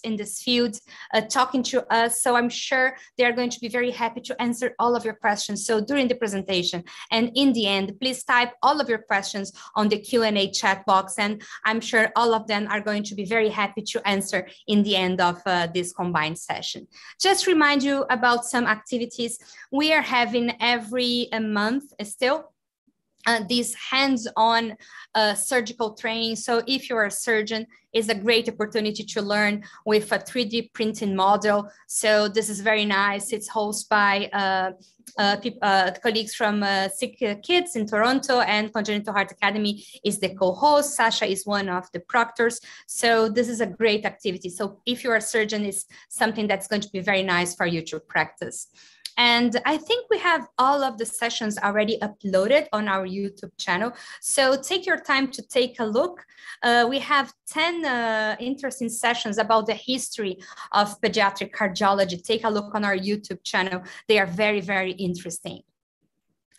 in this field uh, talking to us. So I'm sure they are going to be very happy to answer all of your questions. So during the presentation and in the end, please type all of your questions on the Q&A chat box. And I'm sure all of them are going to be very happy to answer in the end of uh, this combined session. Just remind you about some activities we are having every month still uh, these hands-on uh, surgical training. So if you're a surgeon, is a great opportunity to learn with a 3D printing model. So this is very nice. It's hosted by uh, uh, uh colleagues from uh, Sick Kids in Toronto and Congenital Heart Academy is the co-host. Sasha is one of the proctors. So this is a great activity. So if you're a surgeon, it's something that's going to be very nice for you to practice. And I think we have all of the sessions already uploaded on our YouTube channel. So take your time to take a look. Uh, we have 10 uh, interesting sessions about the history of pediatric cardiology. Take a look on our YouTube channel. They are very, very interesting.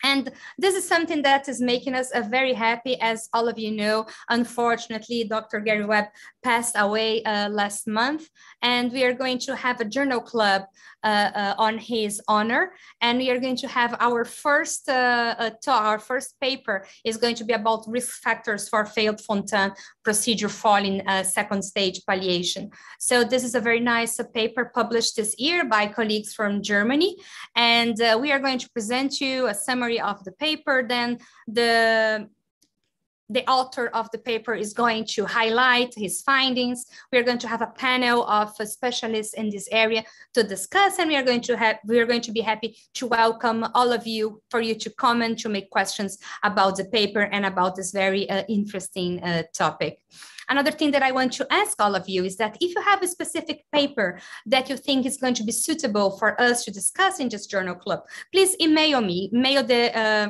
And this is something that is making us uh, very happy. As all of you know, unfortunately, Dr. Gary Webb passed away uh, last month, and we are going to have a journal club uh, uh on his honor. And we are going to have our first uh, uh, talk, our first paper is going to be about risk factors for failed Fontan procedure following second stage palliation. So this is a very nice paper published this year by colleagues from Germany. And we are going to present you a summary summary of the paper, then the the author of the paper is going to highlight his findings. We are going to have a panel of specialists in this area to discuss, and we are going to have we are going to be happy to welcome all of you for you to comment, to make questions about the paper and about this very uh, interesting uh, topic. Another thing that I want to ask all of you is that if you have a specific paper that you think is going to be suitable for us to discuss in this journal club, please email me, mail the uh,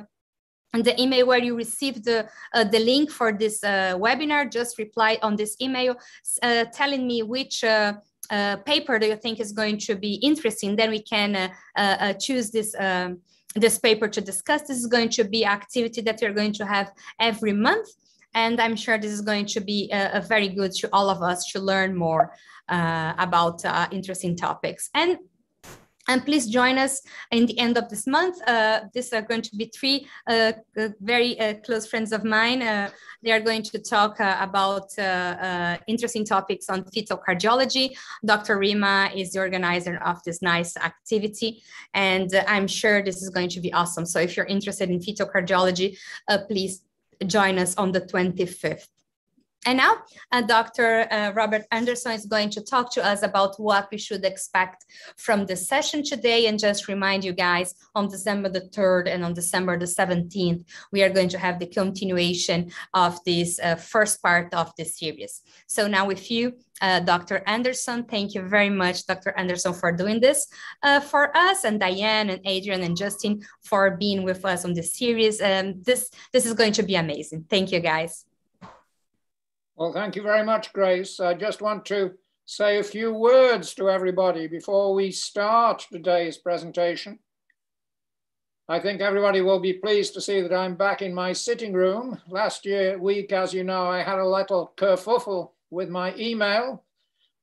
the email where you received the, uh, the link for this uh, webinar, just reply on this email uh, telling me which uh, uh, paper do you think is going to be interesting. Then we can uh, choose this um, this paper to discuss. This is going to be activity that we're going to have every month. And I'm sure this is going to be a, a very good to all of us to learn more uh, about uh, interesting topics. And and please join us in the end of this month. Uh, these are going to be three uh, uh very uh, close friends of mine. Uh, they are going to talk uh, about interesting topics on fetal cardiology. Dr. Rima is the organizer of this nice activity, and I'm sure this is going to be awesome. So if you're interested in fetal cardiology, please join us on the 25th. And now uh, Dr. Uh, Robert Anderson is going to talk to us about what we should expect from the session today. And just remind you guys, on December the 3rd and on December the 17th, we are going to have the continuation of this uh, first part of the series. So now with you, uh, Dr. Anderson. Thank you very much, Dr. Anderson, for doing this uh, for us, and Diane and Adrian and Justin for being with us on this series. Um, this, this is going to be amazing. Thank you, guys. Well, thank you very much, Grace. I just want to say a few words to everybody before we start today's presentation. I think everybody will be pleased to see that I'm back in my sitting room. Last year week, as you know, I had a little kerfuffle with my email,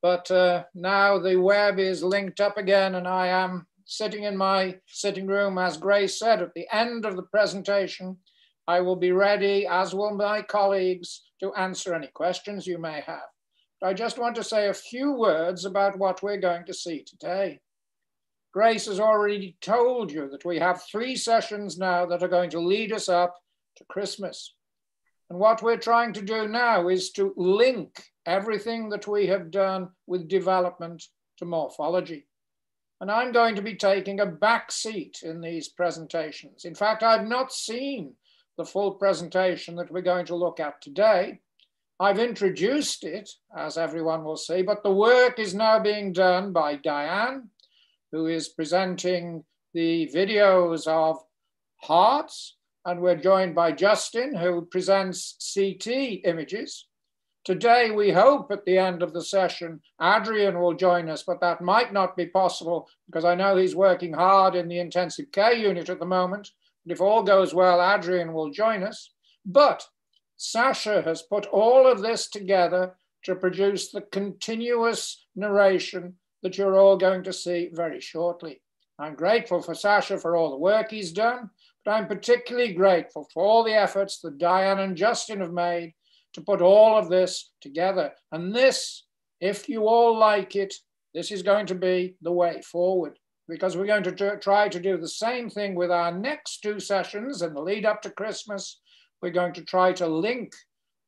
but uh, now the web is linked up again and I am sitting in my sitting room, as Grace said, at the end of the presentation, I will be ready, as will my colleagues, to answer any questions you may have. But I just want to say a few words about what we're going to see today. Grace has already told you that we have three sessions now that are going to lead us up to Christmas. And what we're trying to do now is to link everything that we have done with development to morphology. And I'm going to be taking a back seat in these presentations. In fact, I've not seen the full presentation that we're going to look at today. I've introduced it, as everyone will see, but the work is now being done by Diane, who is presenting the videos of hearts and we're joined by Justin, who presents CT images. Today, we hope at the end of the session, Adrian will join us, but that might not be possible because I know he's working hard in the intensive care unit at the moment. If all goes well, Adrian will join us. But Sasha has put all of this together to produce the continuous narration that you're all going to see very shortly. I'm grateful for Sasha for all the work he's done, but I'm particularly grateful for all the efforts that Diane and Justin have made to put all of this together. And this, if you all like it, this is going to be the way forward because we're going to try to do the same thing with our next two sessions in the lead up to Christmas. We're going to try to link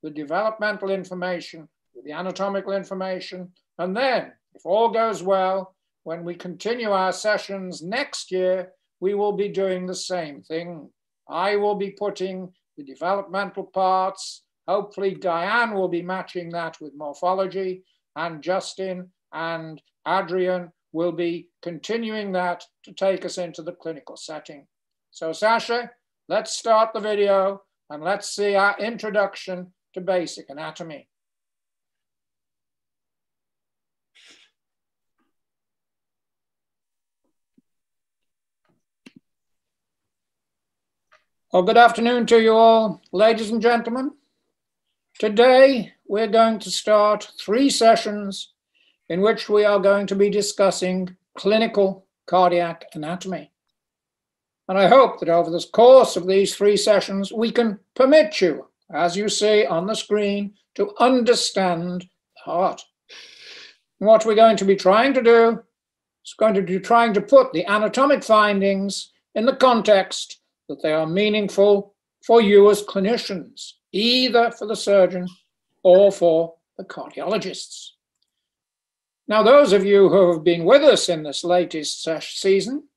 the developmental information with the anatomical information. And then, if all goes well, when we continue our sessions next year, we will be doing the same thing. I will be putting the developmental parts. Hopefully, Diane will be matching that with morphology, and Justin and Adrian will be continuing that to take us into the clinical setting. So Sasha, let's start the video and let's see our introduction to basic anatomy. Well, good afternoon to you all, ladies and gentlemen. Today, we're going to start three sessions in which we are going to be discussing clinical cardiac anatomy. And I hope that over the course of these three sessions, we can permit you, as you see on the screen, to understand the heart. And what we're going to be trying to do is going to be trying to put the anatomic findings in the context that they are meaningful for you as clinicians, either for the surgeon or for the cardiologists. Now, those of you who have been with us in this latest season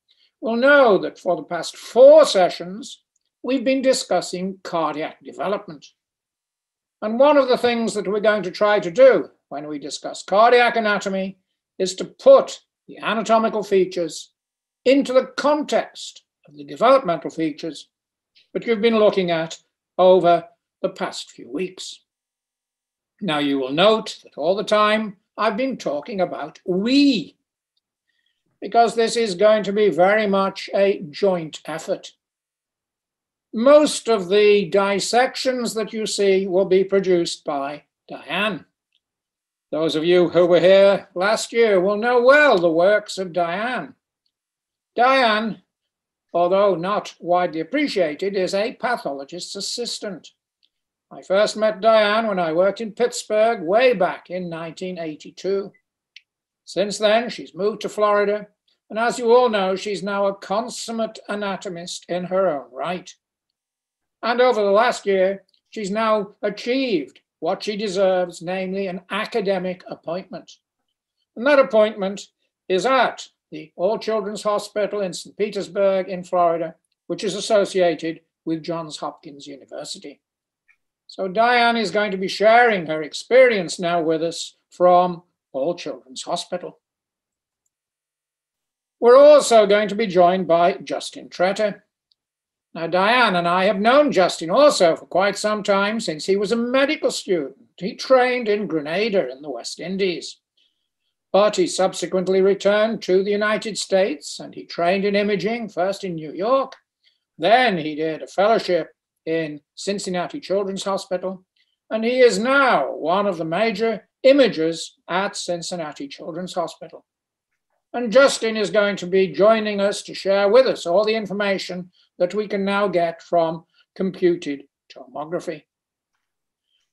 will know that for the past four sessions, we've been discussing cardiac development. And one of the things that we're going to try to do when we discuss cardiac anatomy is to put the anatomical features into the context of the developmental features that you've been looking at over the past few weeks. Now, you will note that all the time I've been talking about we, because this is going to be very much a joint effort. Most of the dissections that you see will be produced by Diane. Those of you who were here last year will know well the works of Diane. Diane, although not widely appreciated, is a pathologist's assistant. I first met Diane when I worked in Pittsburgh way back in 1982. Since then, she's moved to Florida, and as you all know, she's now a consummate anatomist in her own right. And over the last year, she's now achieved what she deserves, namely an academic appointment. And that appointment is at the All Children's Hospital in St. Petersburg in Florida, which is associated with Johns Hopkins University. So Diane is going to be sharing her experience now with us from All Children's Hospital. We're also going to be joined by Justin Tretter. Now, Diane and I have known Justin also for quite some time since he was a medical student. He trained in Grenada in the West Indies. But he subsequently returned to the United States and he trained in imaging, first in New York. Then he did a fellowship in Cincinnati Children's Hospital, and he is now one of the major imagers at Cincinnati Children's Hospital. And Justin is going to be joining us to share with us all the information that we can now get from computed tomography.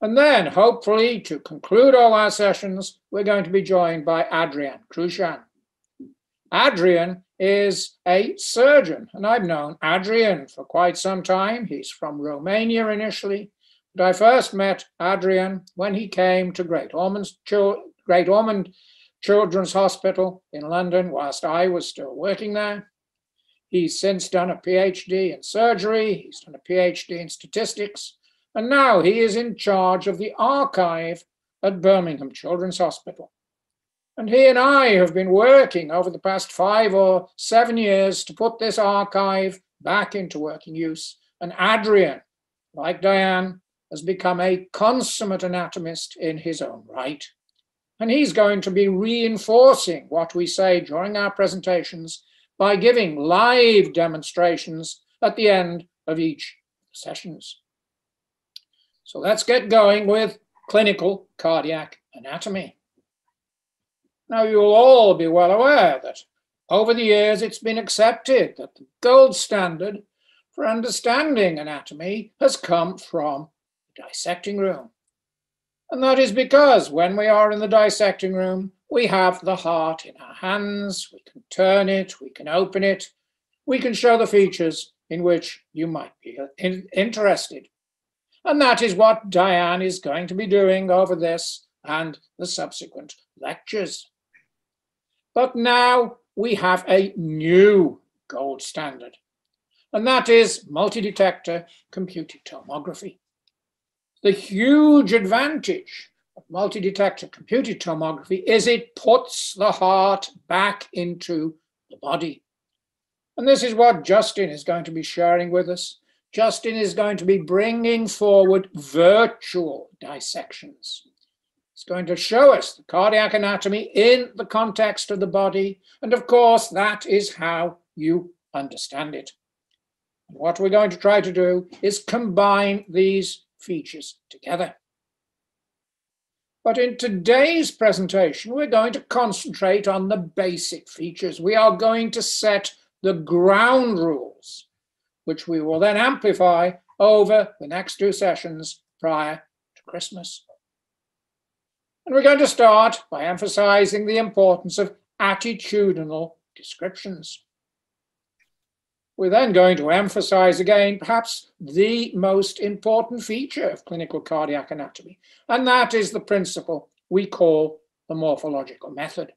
And then, hopefully, to conclude all our sessions, we're going to be joined by Adrian Crucean. Adrian is a surgeon, and I've known Adrian for quite some time. He's from Romania initially, but I first met Adrian when he came to Great Ormond, Great Ormond Children's Hospital in London whilst I was still working there. He's since done a PhD in surgery, he's done a PhD in statistics, and now he is in charge of the archive at Birmingham Children's Hospital. And he and I have been working over the past five or seven years to put this archive back into working use. And Adrian, like Diane, has become a consummate anatomist in his own right. And he's going to be reinforcing what we say during our presentations by giving live demonstrations at the end of each sessions. So let's get going with clinical cardiac anatomy. Now, you'll all be well aware that over the years it's been accepted that the gold standard for understanding anatomy has come from the dissecting room. And that is because when we are in the dissecting room, we have the heart in our hands, we can turn it, we can open it, we can show the features in which you might be in interested. And that is what Diane is going to be doing over this and the subsequent lectures. But now we have a new gold standard, and that is multi-detector computed tomography. The huge advantage of multi-detector computed tomography is it puts the heart back into the body. And this is what Justin is going to be sharing with us. Justin is going to be bringing forward virtual dissections. He's going to show us the cardiac anatomy in the context of the body. And of course, that is how you understand it. And what we're going to try to do is combine these features together. But in today's presentation, we're going to concentrate on the basic features. We are going to set the ground rules, which we will then amplify over the next two sessions prior to Christmas. And we're going to start by emphasizing the importance of attitudinal descriptions. We're then going to emphasize again, perhaps the most important feature of clinical cardiac anatomy, and that is the principle we call the morphological method.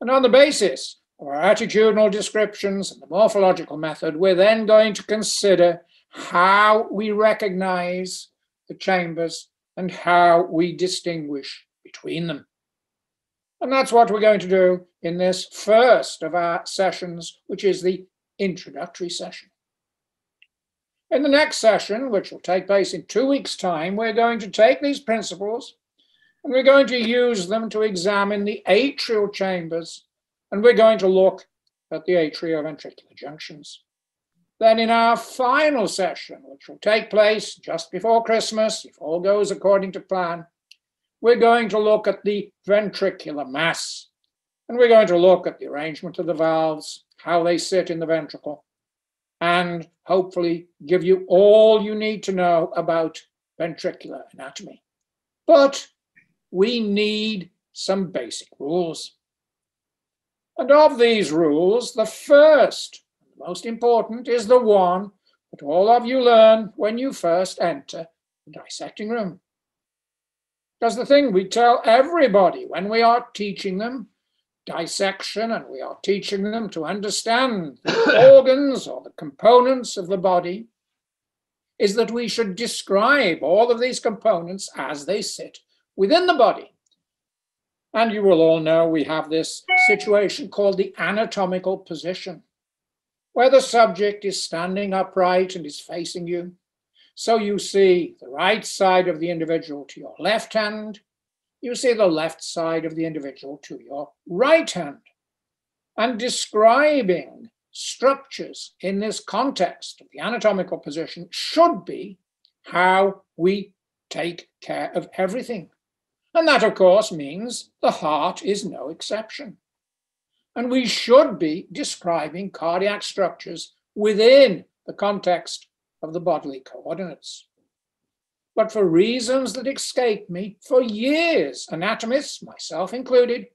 And on the basis of our attitudinal descriptions and the morphological method, we're then going to consider how we recognize the chambers and how we distinguish between them. And that's what we're going to do in this first of our sessions, which is the introductory session. In the next session, which will take place in two weeks' time, we're going to take these principles and we're going to use them to examine the atrial chambers and we're going to look at the atrioventricular junctions. Then in our final session, which will take place just before Christmas, if all goes according to plan, we're going to look at the ventricular mass and we're going to look at the arrangement of the valves, how they sit in the ventricle, and hopefully give you all you need to know about ventricular anatomy. But we need some basic rules. And of these rules, the first, the most important, is the one that all of you learn when you first enter the dissecting room. Because the thing we tell everybody when we are teaching them dissection and we are teaching them to understand the organs or the components of the body is that we should describe all of these components as they sit within the body. And you will all know we have this situation called the anatomical position, where the subject is standing upright and is facing you. So you see the right side of the individual to your left hand, you see the left side of the individual to your right hand. And describing structures in this context of the anatomical position should be how we take care of everything. And that, of course, means the heart is no exception. And we should be describing cardiac structures within the context of the bodily coordinates but for reasons that escape me, for years, anatomists, myself included,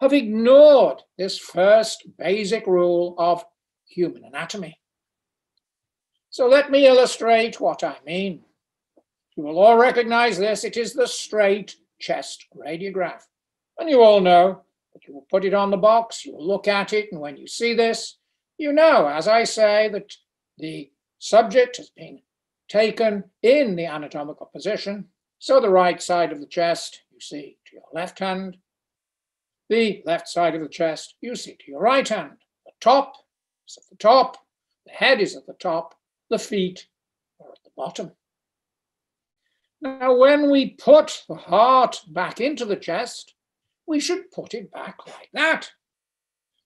have ignored this first basic rule of human anatomy. So let me illustrate what I mean. You will all recognize this. It is the straight chest radiograph. And you all know that you will put it on the box, you will look at it, and when you see this, you know, as I say, that the subject has been taken in the anatomical position. So the right side of the chest, you see to your left hand. The left side of the chest, you see to your right hand. The top is at the top. The head is at the top. The feet are at the bottom. Now, when we put the heart back into the chest, we should put it back like that,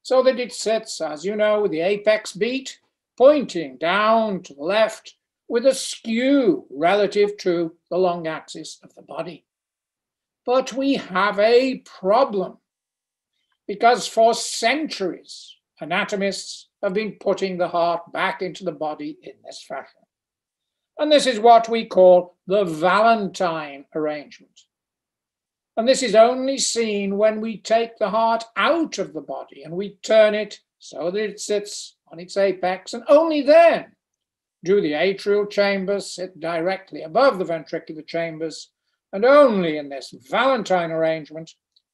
so that it sits, as you know, the apex beat pointing down to the left with a skew relative to the long axis of the body. But we have a problem because for centuries, anatomists have been putting the heart back into the body in this fashion. And this is what we call the Valentine arrangement. And this is only seen when we take the heart out of the body and we turn it so that it sits on its apex, and only then do the atrial chambers sit directly above the ventricular chambers, and only in this Valentine arrangement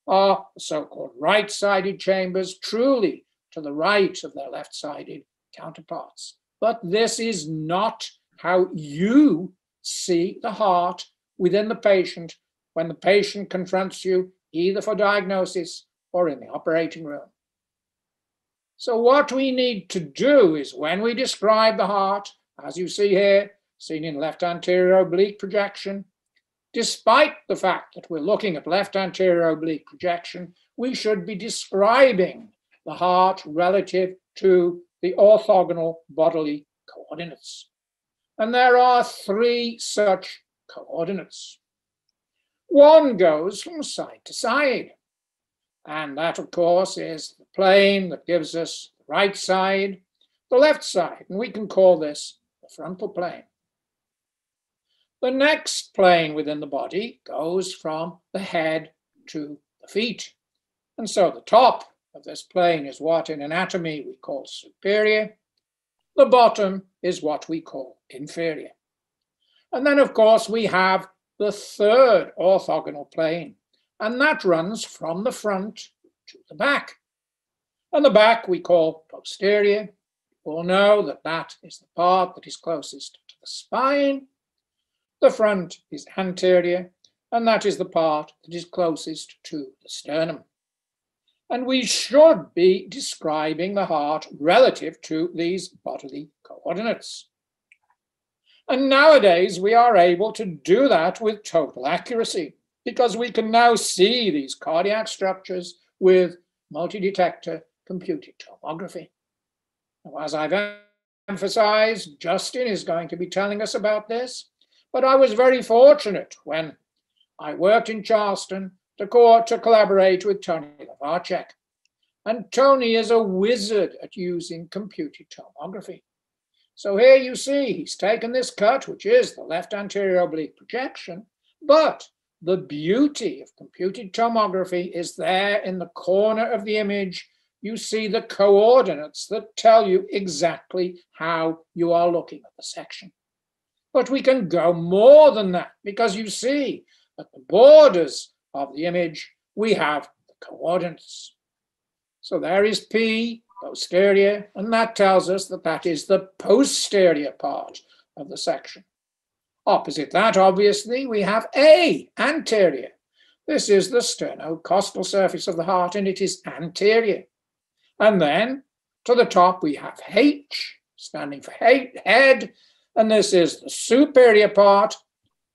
are the so-called right-sided chambers truly to the right of their left-sided counterparts. But this is not how you see the heart within the patient when the patient confronts you either for diagnosis or in the operating room. So what we need to do is when we describe the heart, as you see here, seen in left anterior oblique projection, despite the fact that we're looking at left anterior oblique projection, we should be describing the heart relative to the orthogonal bodily coordinates. And there are three such coordinates. One goes from side to side. And that, of course, is the plane that gives us the right side, the left side, and we can call this the frontal plane. The next plane within the body goes from the head to the feet. And so the top of this plane is what in anatomy we call superior. The bottom is what we call inferior. And then, of course, we have the third orthogonal plane, and that runs from the front to the back. And the back we call posterior. We'll know that that is the part that is closest to the spine. The front is anterior, and that is the part that is closest to the sternum. And we should be describing the heart relative to these bodily coordinates. And nowadays, we are able to do that with total accuracy because we can now see these cardiac structures with multi-detector computed tomography. Now, as I've emphasized, Justin is going to be telling us about this, but I was very fortunate when I worked in Charleston to, co to collaborate with Tony Hlavacek. And Tony is a wizard at using computed tomography. So here you see he's taken this cut, which is the left anterior oblique projection, but the beauty of computed tomography is there in the corner of the image. You see the coordinates that tell you exactly how you are looking at the section. But we can go more than that because you see at the borders of the image, we have the coordinates. So there is P, posterior, and that tells us that that is the posterior part of the section. Opposite that, obviously, we have A, anterior. This is the sternocostal surface of the heart, and it is anterior. And then to the top, we have H, standing for head, and this is the superior part,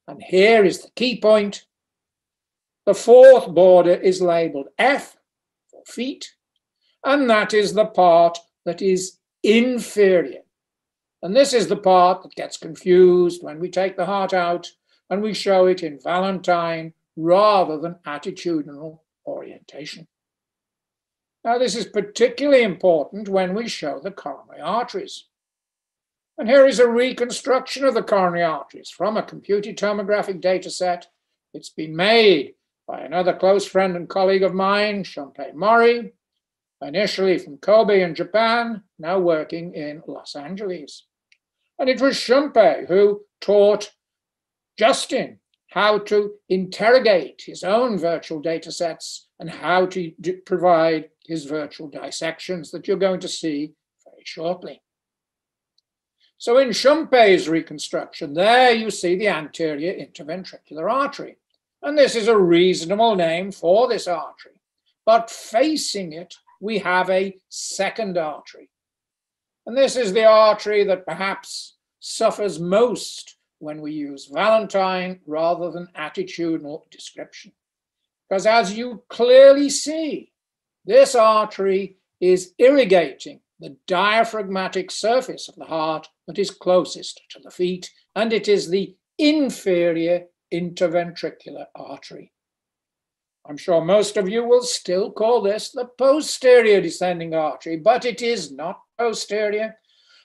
and here is the key point. The fourth border is labeled F for feet, and that is the part that is inferior. And this is the part that gets confused when we take the heart out and we show it in Valentine rather than attitudinal orientation. Now, this is particularly important when we show the coronary arteries. And here is a reconstruction of the coronary arteries from a computed tomographic data set. It's been made by another close friend and colleague of mine, Shunpei Mori, initially from Kobe in Japan, now working in Los Angeles. And it was Shunpei who taught Justin how to interrogate his own virtual data sets and how to provide his virtual dissections that you're going to see very shortly. So in Shunpei's reconstruction, there you see the anterior interventricular artery. And this is a reasonable name for this artery. But facing it we have a second artery. And this is the artery that perhaps suffers most when we use Valentine rather than attitudinal description. Because as you clearly see, this artery is irrigating the diaphragmatic surface of the heart that is closest to the feet, and it is the inferior interventricular artery. I'm sure most of you will still call this the posterior descending artery, but it is not posterior.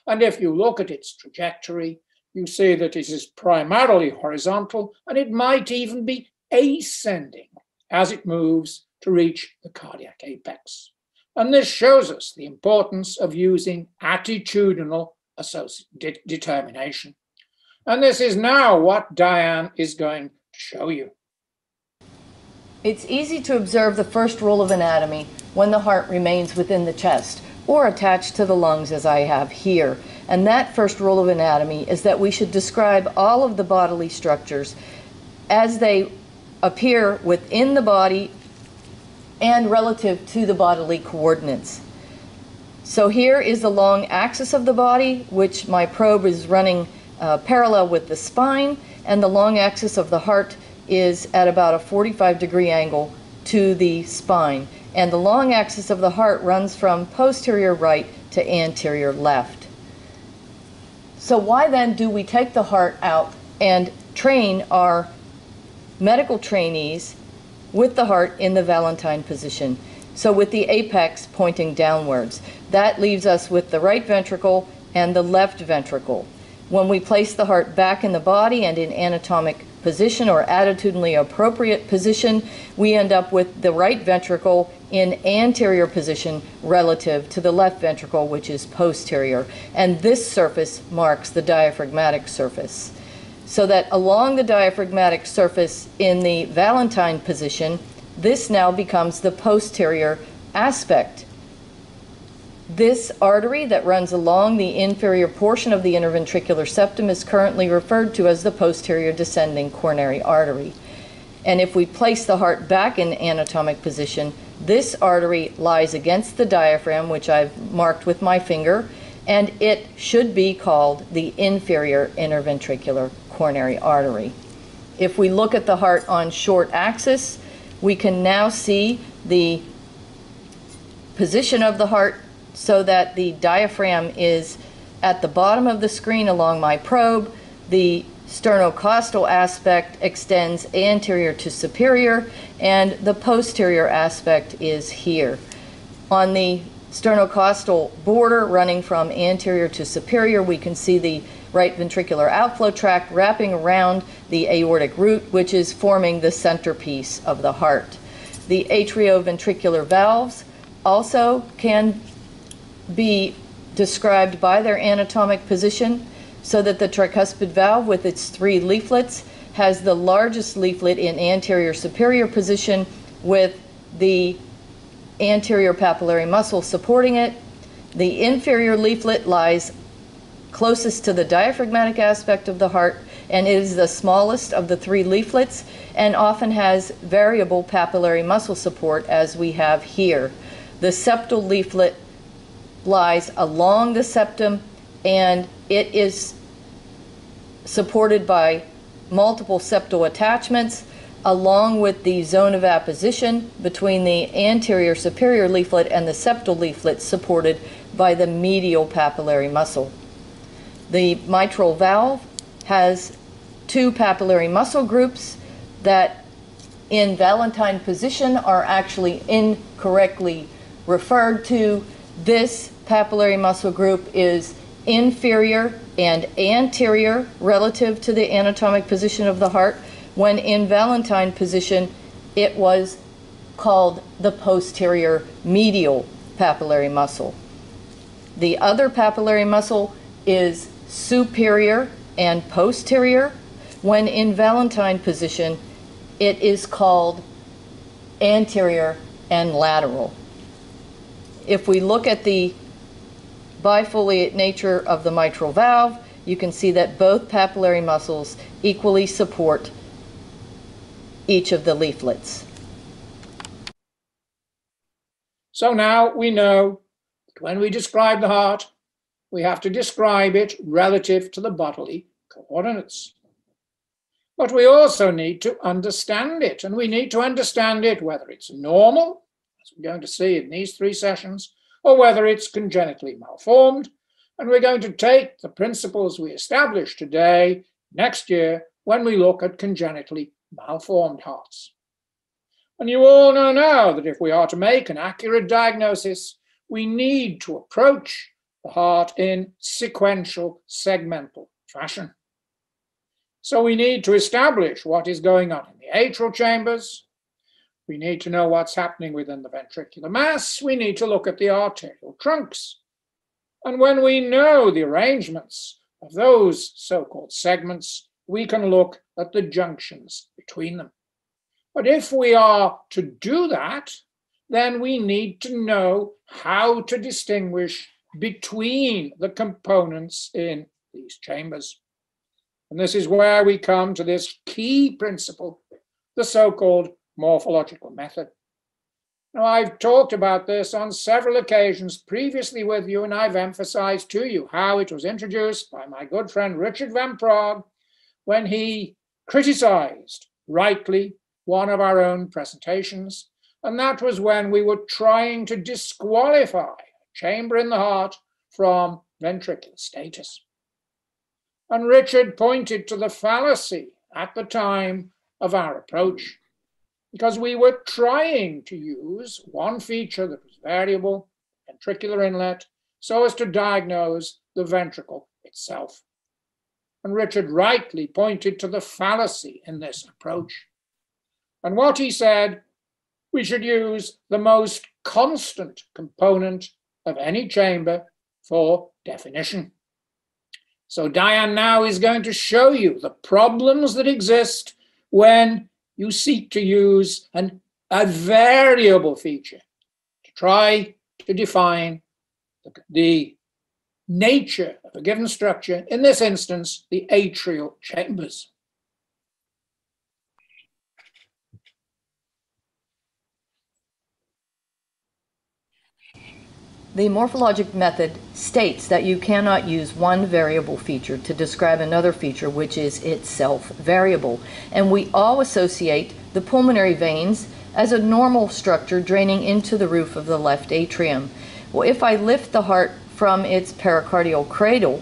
And if you look at its trajectory, you see that it is primarily horizontal and it might even be ascending as it moves to reach the cardiac apex. And this shows us the importance of using attitudinal de determination. And this is now what Diane is going to show you. It's easy to observe the first rule of anatomy when the heart remains within the chest or attached to the lungs as I have here. And that first rule of anatomy is that we should describe all of the bodily structures as they appear within the body and relative to the bodily coordinates. So here is the long axis of the body, which my probe is running uh, parallel with the spine, and the long axis of the heart is at about a 45 degree angle to the spine. And the long axis of the heart runs from posterior right to anterior left. So why then do we take the heart out and train our medical trainees with the heart in the Valentine position? So with the apex pointing downwards. That leaves us with the right ventricle and the left ventricle. When we place the heart back in the body and in anatomic position or attitudinally appropriate position, we end up with the right ventricle in anterior position relative to the left ventricle, which is posterior. And this surface marks the diaphragmatic surface. So that along the diaphragmatic surface in the Valentine position, this now becomes the posterior aspect this artery that runs along the inferior portion of the interventricular septum is currently referred to as the posterior descending coronary artery. And if we place the heart back in anatomic position, this artery lies against the diaphragm, which I've marked with my finger, and it should be called the inferior interventricular coronary artery. If we look at the heart on short axis, we can now see the position of the heart so that the diaphragm is at the bottom of the screen along my probe. The sternocostal aspect extends anterior to superior, and the posterior aspect is here. On the sternocostal border running from anterior to superior, we can see the right ventricular outflow tract wrapping around the aortic root, which is forming the centerpiece of the heart. The atrioventricular valves also can be described by their anatomic position so that the tricuspid valve with its three leaflets has the largest leaflet in anterior superior position with the anterior papillary muscle supporting it. The inferior leaflet lies closest to the diaphragmatic aspect of the heart and is the smallest of the three leaflets and often has variable papillary muscle support as we have here. The septal leaflet lies along the septum and it is supported by multiple septal attachments along with the zone of apposition between the anterior superior leaflet and the septal leaflet supported by the medial papillary muscle. The mitral valve has two papillary muscle groups that in Valentine position are actually incorrectly referred to. This papillary muscle group is inferior and anterior relative to the anatomic position of the heart. When in Valentine position, it was called the posterior medial papillary muscle. The other papillary muscle is superior and posterior. When in Valentine position, it is called anterior and lateral. If we look at the bifoliate nature of the mitral valve, you can see that both papillary muscles equally support each of the leaflets. So now we know when we describe the heart, we have to describe it relative to the bodily coordinates. But we also need to understand it, and we need to understand it whether it's normal, going to see in these three sessions, or whether it's congenitally malformed. And we're going to take the principles we established today next year when we look at congenitally malformed hearts. And you all know now that if we are to make an accurate diagnosis, we need to approach the heart in sequential, segmental fashion. So we need to establish what is going on in the atrial chambers. We need to know what's happening within the ventricular mass. We need to look at the arterial trunks. And when we know the arrangements of those so called segments, we can look at the junctions between them. But if we are to do that, then we need to know how to distinguish between the components in these chambers. And this is where we come to this key principle, the so called morphological method. Now, I've talked about this on several occasions previously with you, and I've emphasized to you how it was introduced by my good friend Richard Van Praagh when he criticized, rightly, one of our own presentations, and that was when we were trying to disqualify chamber in the heart from ventricular status. And Richard pointed to the fallacy at the time of our approach, because we were trying to use one feature that was variable, ventricular inlet, so as to diagnose the ventricle itself. And Richard rightly pointed to the fallacy in this approach. And what he said, we should use the most constant component of any chamber for definition. So Diane now is going to show you the problems that exist when you seek to use an, a variable feature to try to define the, the nature of a given structure, in this instance, the atrial chambers. The morphologic method states that you cannot use one variable feature to describe another feature which is itself variable. And we all associate the pulmonary veins as a normal structure draining into the roof of the left atrium. Well, if I lift the heart from its pericardial cradle,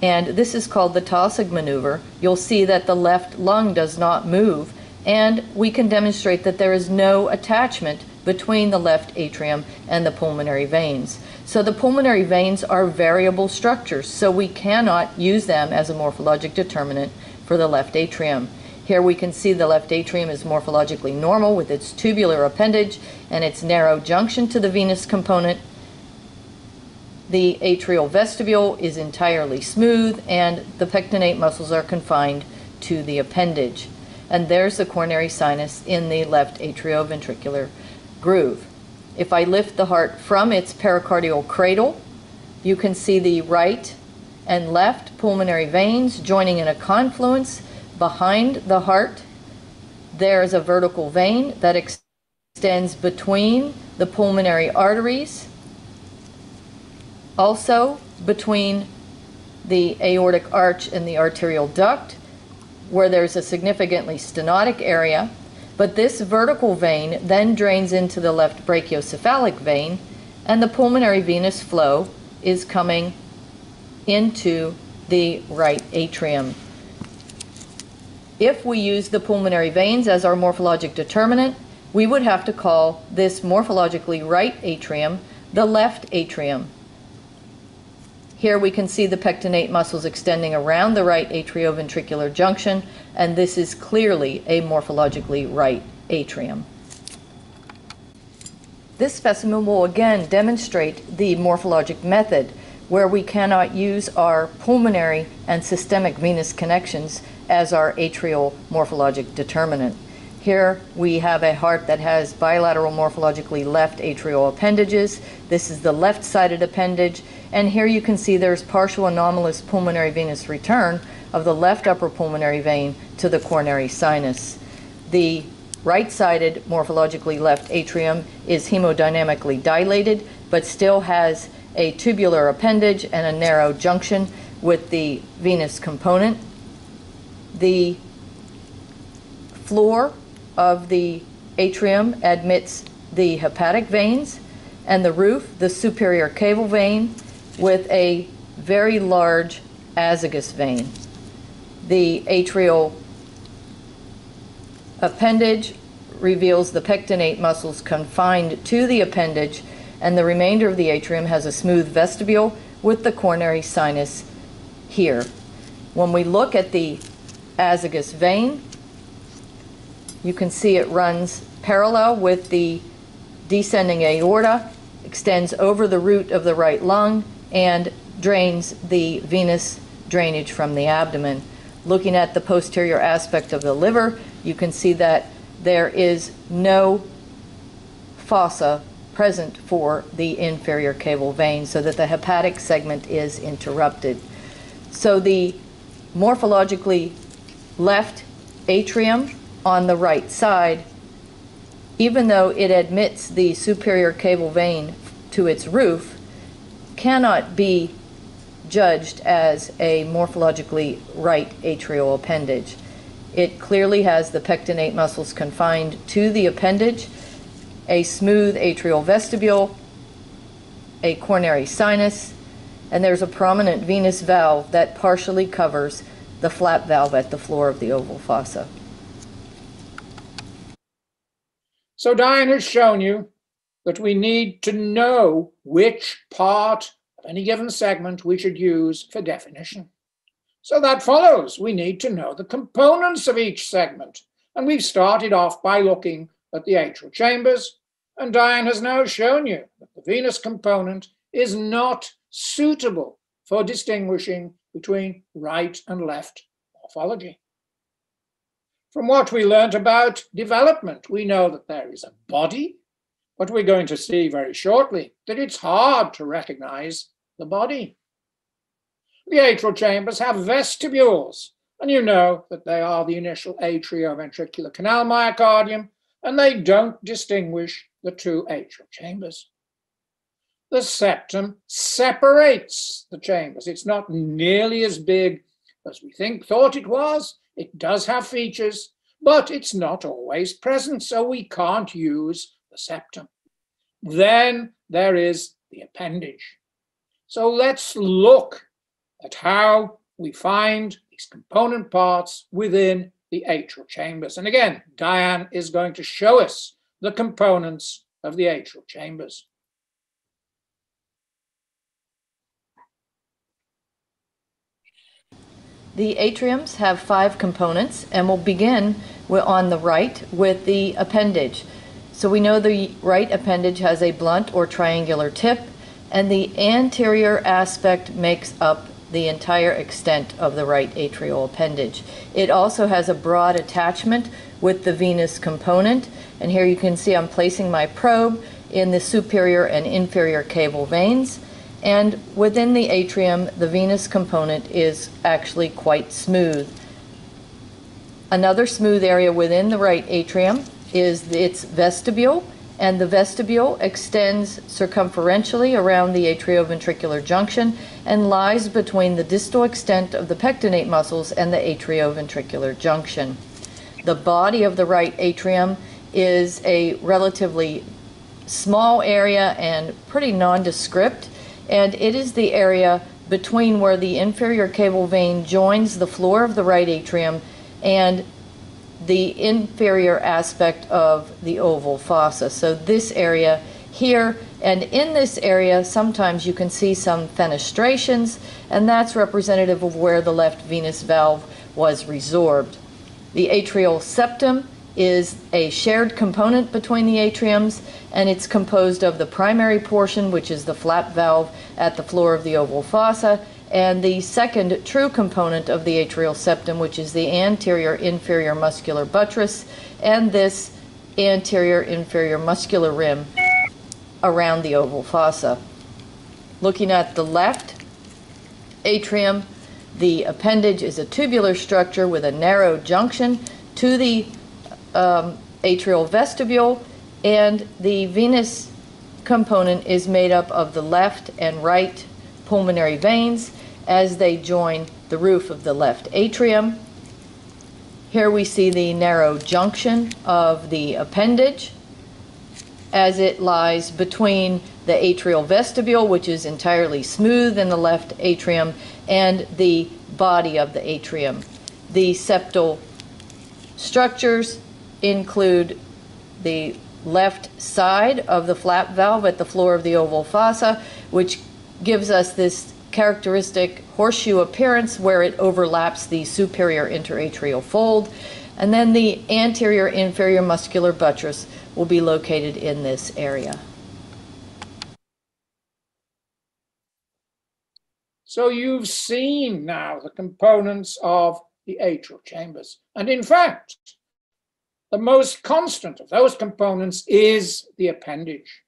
and this is called the Taussig maneuver, you'll see that the left lung does not move, and we can demonstrate that there is no attachment between the left atrium and the pulmonary veins. So the pulmonary veins are variable structures, so we cannot use them as a morphologic determinant for the left atrium. Here we can see the left atrium is morphologically normal with its tubular appendage and its narrow junction to the venous component. The atrial vestibule is entirely smooth and the pectinate muscles are confined to the appendage. And there's the coronary sinus in the left atrioventricular groove. If I lift the heart from its pericardial cradle, you can see the right and left pulmonary veins joining in a confluence behind the heart. There is a vertical vein that extends between the pulmonary arteries, also between the aortic arch and the arterial duct, where there's a significantly stenotic area but this vertical vein then drains into the left brachiocephalic vein, and the pulmonary venous flow is coming into the right atrium. If we use the pulmonary veins as our morphologic determinant, we would have to call this morphologically right atrium the left atrium. Here we can see the pectinate muscles extending around the right atrioventricular junction, and this is clearly a morphologically right atrium. This specimen will again demonstrate the morphologic method where we cannot use our pulmonary and systemic venous connections as our atrial morphologic determinant. Here we have a heart that has bilateral morphologically left atrial appendages. This is the left-sided appendage and here you can see there's partial anomalous pulmonary venous return of the left upper pulmonary vein to the coronary sinus. The right-sided morphologically left atrium is hemodynamically dilated, but still has a tubular appendage and a narrow junction with the venous component. The floor of the atrium admits the hepatic veins, and the roof, the superior caval vein, with a very large azygos vein. The atrial appendage reveals the pectinate muscles confined to the appendage, and the remainder of the atrium has a smooth vestibule with the coronary sinus here. When we look at the azygos vein, you can see it runs parallel with the descending aorta, extends over the root of the right lung, and drains the venous drainage from the abdomen. Looking at the posterior aspect of the liver, you can see that there is no fossa present for the inferior caval vein so that the hepatic segment is interrupted. So the morphologically left atrium on the right side, even though it admits the superior caval vein to its roof, cannot be judged as a morphologically right atrial appendage. It clearly has the pectinate muscles confined to the appendage, a smooth atrial vestibule, a coronary sinus, and there's a prominent venous valve that partially covers the flap valve at the floor of the oval fossa. So Diane has shown you that we need to know which part any given segment we should use for definition. So that follows. We need to know the components of each segment. And we've started off by looking at the atrial chambers. And Diane has now shown you that the venous component is not suitable for distinguishing between right and left morphology. From what we learnt about development, we know that there is a body, but we're going to see very shortly that it's hard to recognize the body. The atrial chambers have vestibules, and you know that they are the initial atrioventricular canal myocardium, and they don't distinguish the two atrial chambers. The septum separates the chambers. It's not nearly as big as we think thought it was. It does have features, but it's not always present, so we can't use the septum. Then there is the appendage. So let's look at how we find these component parts within the atrial chambers. And again, Diane is going to show us the components of the atrial chambers. The atriums have five components, and we'll begin on the right with the appendage. So we know the right appendage has a blunt or triangular tip, and the anterior aspect makes up the entire extent of the right atrial appendage. It also has a broad attachment with the venous component, and here you can see I'm placing my probe in the superior and inferior caval veins. And within the atrium, the venous component is actually quite smooth. Another smooth area within the right atrium is its vestibule, and the vestibule extends circumferentially around the atrioventricular junction and lies between the distal extent of the pectinate muscles and the atrioventricular junction. The body of the right atrium is a relatively small area and pretty nondescript, and it is the area between where the inferior caval vein joins the floor of the right atrium and the inferior aspect of the oval fossa. So this area here, and in this area, sometimes you can see some fenestrations, and that's representative of where the left venous valve was resorbed. The atrial septum is a shared component between the atriums, and it's composed of the primary portion, which is the flap valve at the floor of the oval fossa, and the second true component of the atrial septum, which is the anterior inferior muscular buttress, and this anterior inferior muscular rim around the oval fossa. Looking at the left atrium, the appendage is a tubular structure with a narrow junction to the um, atrial vestibule, and the venous component is made up of the left and right pulmonary veins as they join the roof of the left atrium. Here we see the narrow junction of the appendage as it lies between the atrial vestibule, which is entirely smooth in the left atrium, and the body of the atrium. The septal structures include the left side of the flap valve at the floor of the oval fossa, which gives us this characteristic horseshoe appearance where it overlaps the superior interatrial fold. And then the anterior inferior muscular buttress will be located in this area. So you've seen now the components of the atrial chambers. And in fact, the most constant of those components is the appendage.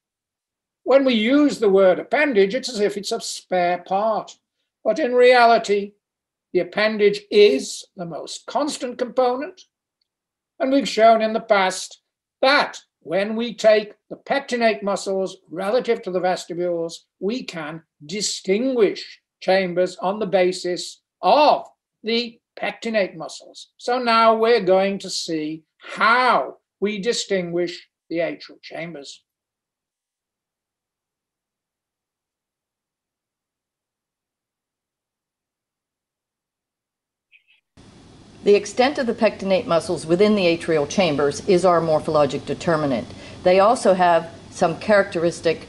When we use the word appendage, it's as if it's a spare part. But in reality, the appendage is the most constant component. And we've shown in the past that when we take the pectinate muscles relative to the vestibules, we can distinguish chambers on the basis of the pectinate muscles. So now we're going to see how we distinguish the atrial chambers. The extent of the pectinate muscles within the atrial chambers is our morphologic determinant. They also have some characteristic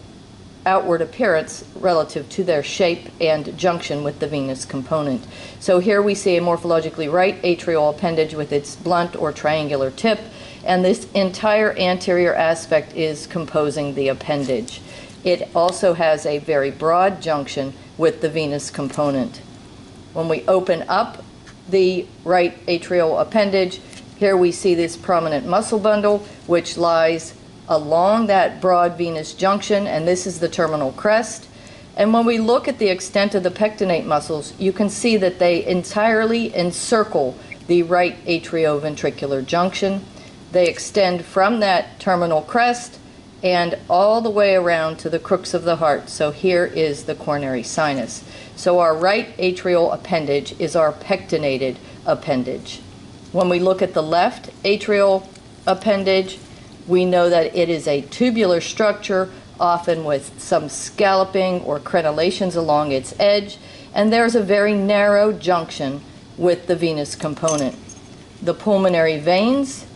outward appearance relative to their shape and junction with the venous component. So here we see a morphologically right atrial appendage with its blunt or triangular tip, and this entire anterior aspect is composing the appendage. It also has a very broad junction with the venous component. When we open up the right atrial appendage, here we see this prominent muscle bundle, which lies along that broad venous junction, and this is the terminal crest. And when we look at the extent of the pectinate muscles, you can see that they entirely encircle the right atrioventricular junction. They extend from that terminal crest and all the way around to the crux of the heart. So here is the coronary sinus. So our right atrial appendage is our pectinated appendage. When we look at the left atrial appendage, we know that it is a tubular structure, often with some scalloping or crenellations along its edge, and there's a very narrow junction with the venous component. The pulmonary veins,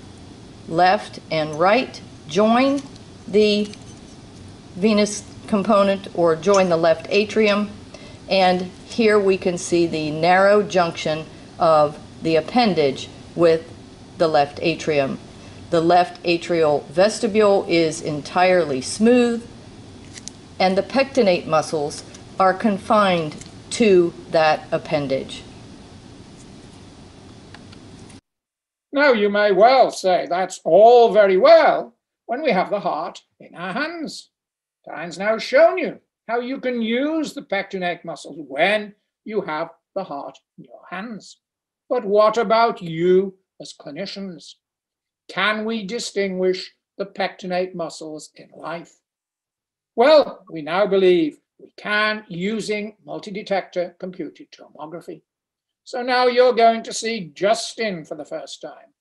left and right, join the venous component or join the left atrium, and here we can see the narrow junction of the appendage with the left atrium. The left atrial vestibule is entirely smooth, and the pectinate muscles are confined to that appendage. Now, you may well say that's all very well when we have the heart in our hands. Diane's now shown you how you can use the pectinate muscles when you have the heart in your hands. But what about you as clinicians? Can we distinguish the pectinate muscles in life? Well, we now believe we can using multi-detector computed tomography. So now you're going to see Justin for the first time.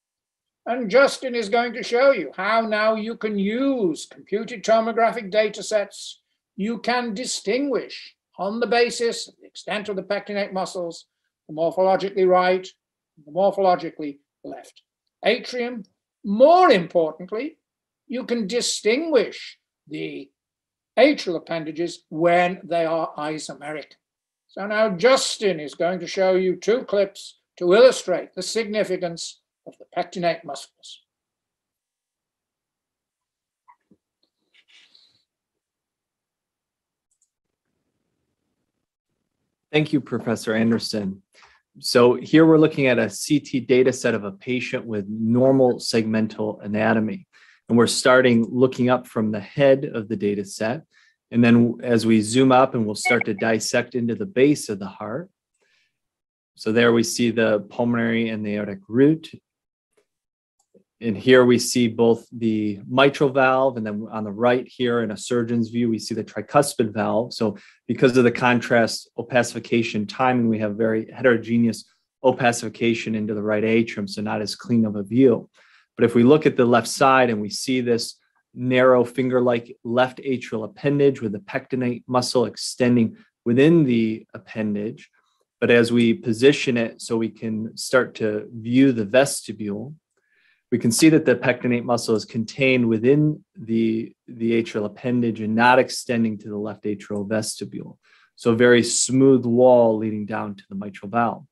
And Justin is going to show you how now you can use computed tomographic data sets. You can distinguish on the basis of the extent of the pectinate muscles, the morphologically right, the morphologically left atrium, more importantly, you can distinguish the atrial appendages when they are isomeric. So now Justin is going to show you two clips to illustrate the significance of the pectinate muscles. Thank you, Professor Anderson. So here we're looking at a CT data set of a patient with normal segmental anatomy. And we're starting looking up from the head of the data set. And then as we zoom up and we'll start to dissect into the base of the heart. So there we see the pulmonary and the aortic root and here we see both the mitral valve and then on the right here in a surgeon's view, we see the tricuspid valve. So because of the contrast opacification timing, we have very heterogeneous opacification into the right atrium, so not as clean of a view. But if we look at the left side and we see this narrow finger-like left atrial appendage with the pectinate muscle extending within the appendage, but as we position it so we can start to view the vestibule, we can see that the pectinate muscle is contained within the, the atrial appendage and not extending to the left atrial vestibule. So a very smooth wall leading down to the mitral valve.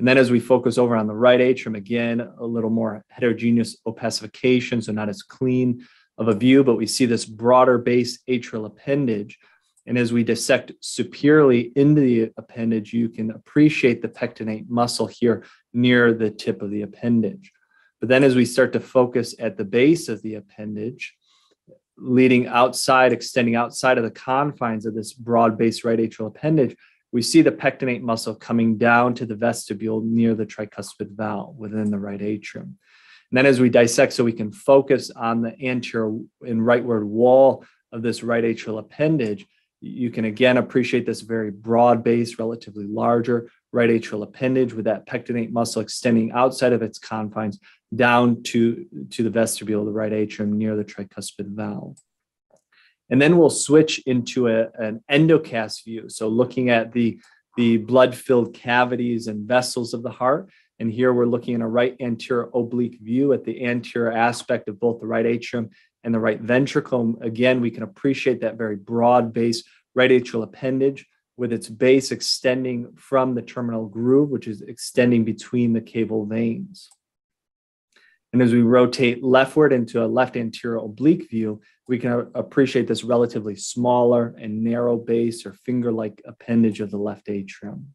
And then as we focus over on the right atrium, again, a little more heterogeneous opacification, so not as clean of a view, but we see this broader base atrial appendage. And as we dissect superiorly into the appendage, you can appreciate the pectinate muscle here near the tip of the appendage. But then as we start to focus at the base of the appendage, leading outside, extending outside of the confines of this broad base right atrial appendage, we see the pectinate muscle coming down to the vestibule near the tricuspid valve within the right atrium. And then as we dissect, so we can focus on the anterior and rightward wall of this right atrial appendage, you can again appreciate this very broad base, relatively larger right atrial appendage with that pectinate muscle extending outside of its confines down to, to the vestibule of the right atrium near the tricuspid valve. And then we'll switch into a, an endocast view. So looking at the, the blood-filled cavities and vessels of the heart. And here we're looking at a right anterior oblique view at the anterior aspect of both the right atrium and the right ventricle. Again, we can appreciate that very broad base right atrial appendage with its base extending from the terminal groove, which is extending between the caval veins. And as we rotate leftward into a left anterior oblique view, we can appreciate this relatively smaller and narrow base or finger-like appendage of the left atrium.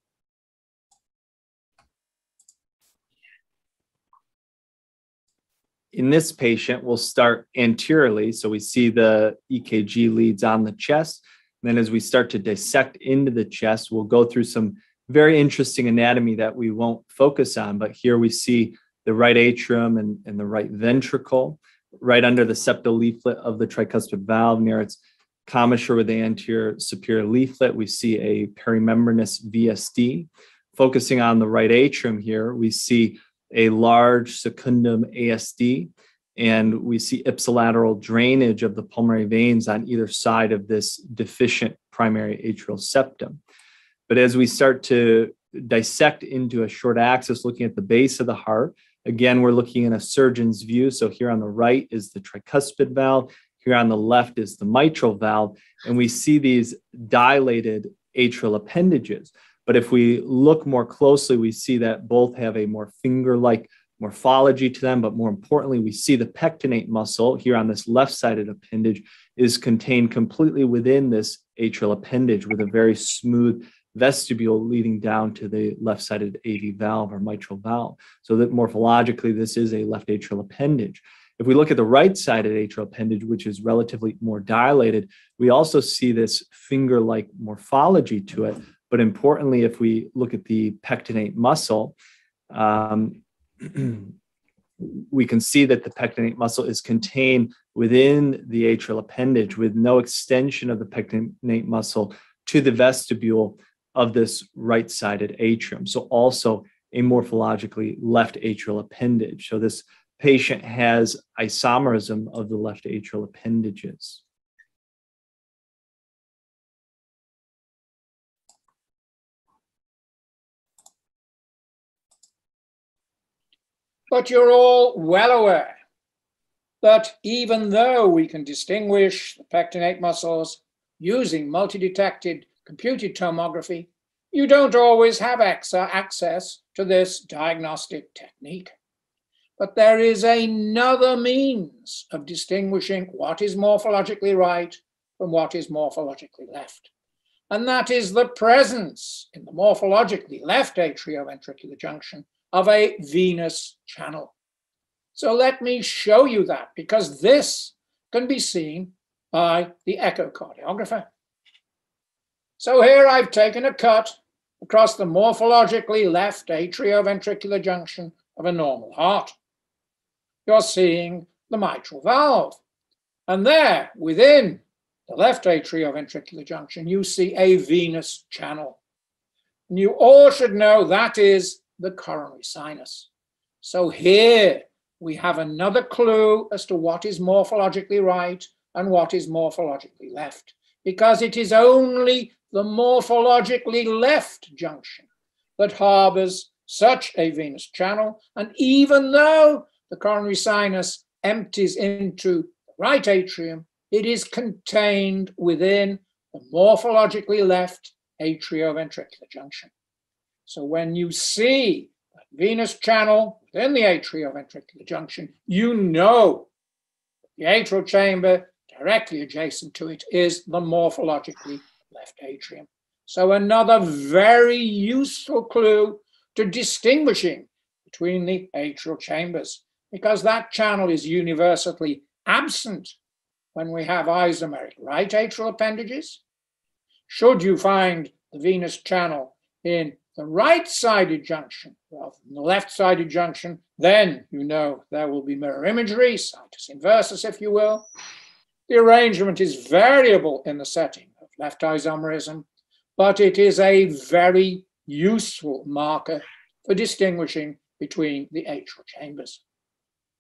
In this patient, we'll start anteriorly. So we see the EKG leads on the chest. Then as we start to dissect into the chest, we'll go through some very interesting anatomy that we won't focus on. But here we see the right atrium and, and the right ventricle, right under the septal leaflet of the tricuspid valve near its commissure with the anterior superior leaflet. We see a perimembranous VSD. Focusing on the right atrium here, we see a large secundum ASD, and we see ipsilateral drainage of the pulmonary veins on either side of this deficient primary atrial septum. But as we start to dissect into a short axis, looking at the base of the heart, Again, we're looking in a surgeon's view. So here on the right is the tricuspid valve. Here on the left is the mitral valve. And we see these dilated atrial appendages. But if we look more closely, we see that both have a more finger-like morphology to them, but more importantly, we see the pectinate muscle here on this left-sided appendage is contained completely within this atrial appendage with a very smooth vestibule leading down to the left-sided AV valve or mitral valve. So that morphologically, this is a left atrial appendage. If we look at the right-sided atrial appendage, which is relatively more dilated, we also see this finger-like morphology to it. But importantly, if we look at the pectinate muscle, um, we can see that the pectinate muscle is contained within the atrial appendage with no extension of the pectinate muscle to the vestibule of this right-sided atrium. So also a morphologically left atrial appendage. So this patient has isomerism of the left atrial appendages. But you're all well aware that even though we can distinguish the pectinate muscles using multi-detector computed tomography, you don't always have access to this diagnostic technique. But there is another means of distinguishing what is morphologically right from what is morphologically left. And that is the presence in the morphologically left atrioventricular junction of a venous channel. So let me show you that because this can be seen by the echocardiographer. So here I've taken a cut across the morphologically left atrioventricular junction of a normal heart. You're seeing the mitral valve. And there, within the left atrioventricular junction, you see a venous channel. And you all should know that is the coronary sinus. So here we have another clue as to what is morphologically right and what is morphologically left, because it is only the morphologically left junction that harbors such a venous channel. And even though the coronary sinus empties into the right atrium, it is contained within the morphologically left atrioventricular junction. So when you see a venous channel within the atrioventricular junction, you know the atrial chamber directly adjacent to it is the morphologically left atrium. So another very useful clue to distinguishing between the atrial chambers, because that channel is universally absent when we have isomeric right atrial appendages. Should you find the venous channel in the right-sided junction rather than the left-sided junction, then you know there will be mirror imagery, situs inversus, if you will. The arrangement is variable in the setting of left isomerism, but it is a very useful marker for distinguishing between the atrial chambers.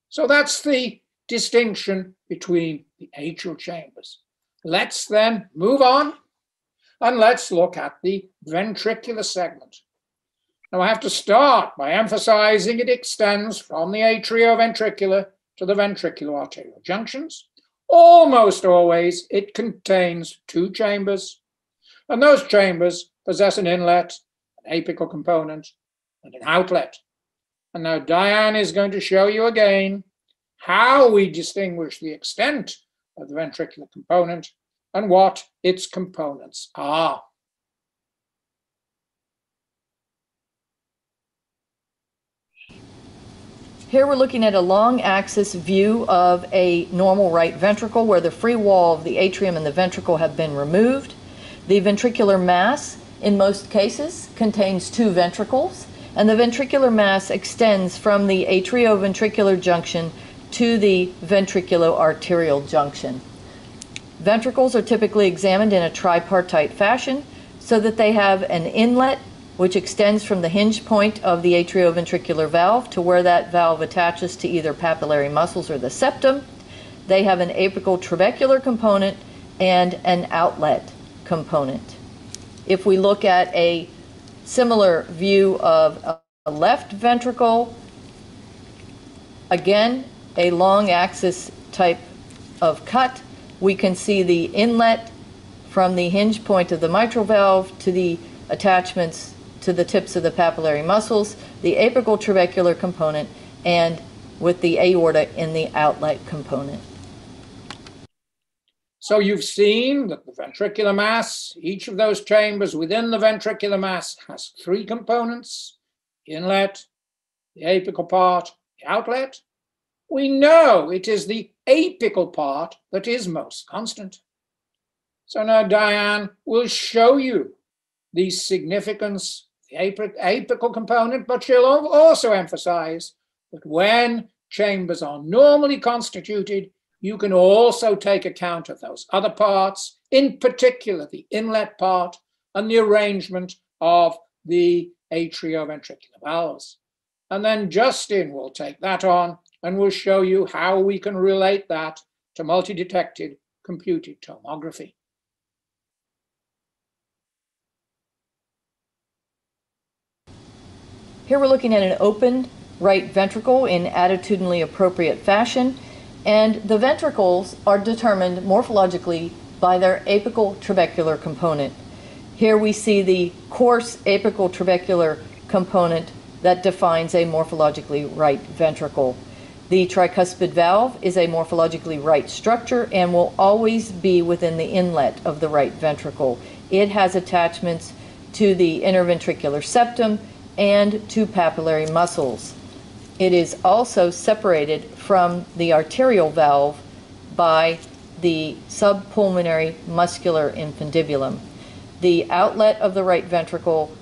So that's the distinction between the atrial chambers. Let's then move on and let's look at the ventricular segment. Now I have to start by emphasizing it extends from the atrioventricular to the ventricular arterial junctions. Almost always it contains two chambers, and those chambers possess an inlet, an apical component, and an outlet. And now Diane is going to show you again how we distinguish the extent of the ventricular component and what its components are. Here we're looking at a long axis view of a normal right ventricle where the free wall of the atrium and the ventricle have been removed. The ventricular mass, in most cases, contains two ventricles, and the ventricular mass extends from the atrioventricular junction to the ventriculo-arterial junction. Ventricles are typically examined in a tripartite fashion so that they have an inlet which extends from the hinge point of the atrioventricular valve to where that valve attaches to either papillary muscles or the septum. They have an apical trabecular component and an outlet component. If we look at a similar view of a left ventricle, again, a long axis type of cut, we can see the inlet from the hinge point of the mitral valve to the attachments to the tips of the papillary muscles, the apical trabecular component, and with the aorta in the outlet component. So you've seen that the ventricular mass, each of those chambers within the ventricular mass has three components, inlet, the apical part, the outlet. We know it is the apical part that is most constant. So now Diane will show you the significance apical component, but she'll also emphasize that when chambers are normally constituted, you can also take account of those other parts, in particular the inlet part and the arrangement of the atrioventricular valves. And then Justin will take that on and will show you how we can relate that to multi-detector computed tomography. Here we're looking at an open right ventricle in attitudinally appropriate fashion, and the ventricles are determined morphologically by their apical trabecular component. Here we see the coarse apical trabecular component that defines a morphologically right ventricle. The tricuspid valve is a morphologically right structure and will always be within the inlet of the right ventricle. It has attachments to the interventricular septum and to papillary muscles. It is also separated from the arterial valve by the subpulmonary muscular infundibulum. The outlet of the right ventricle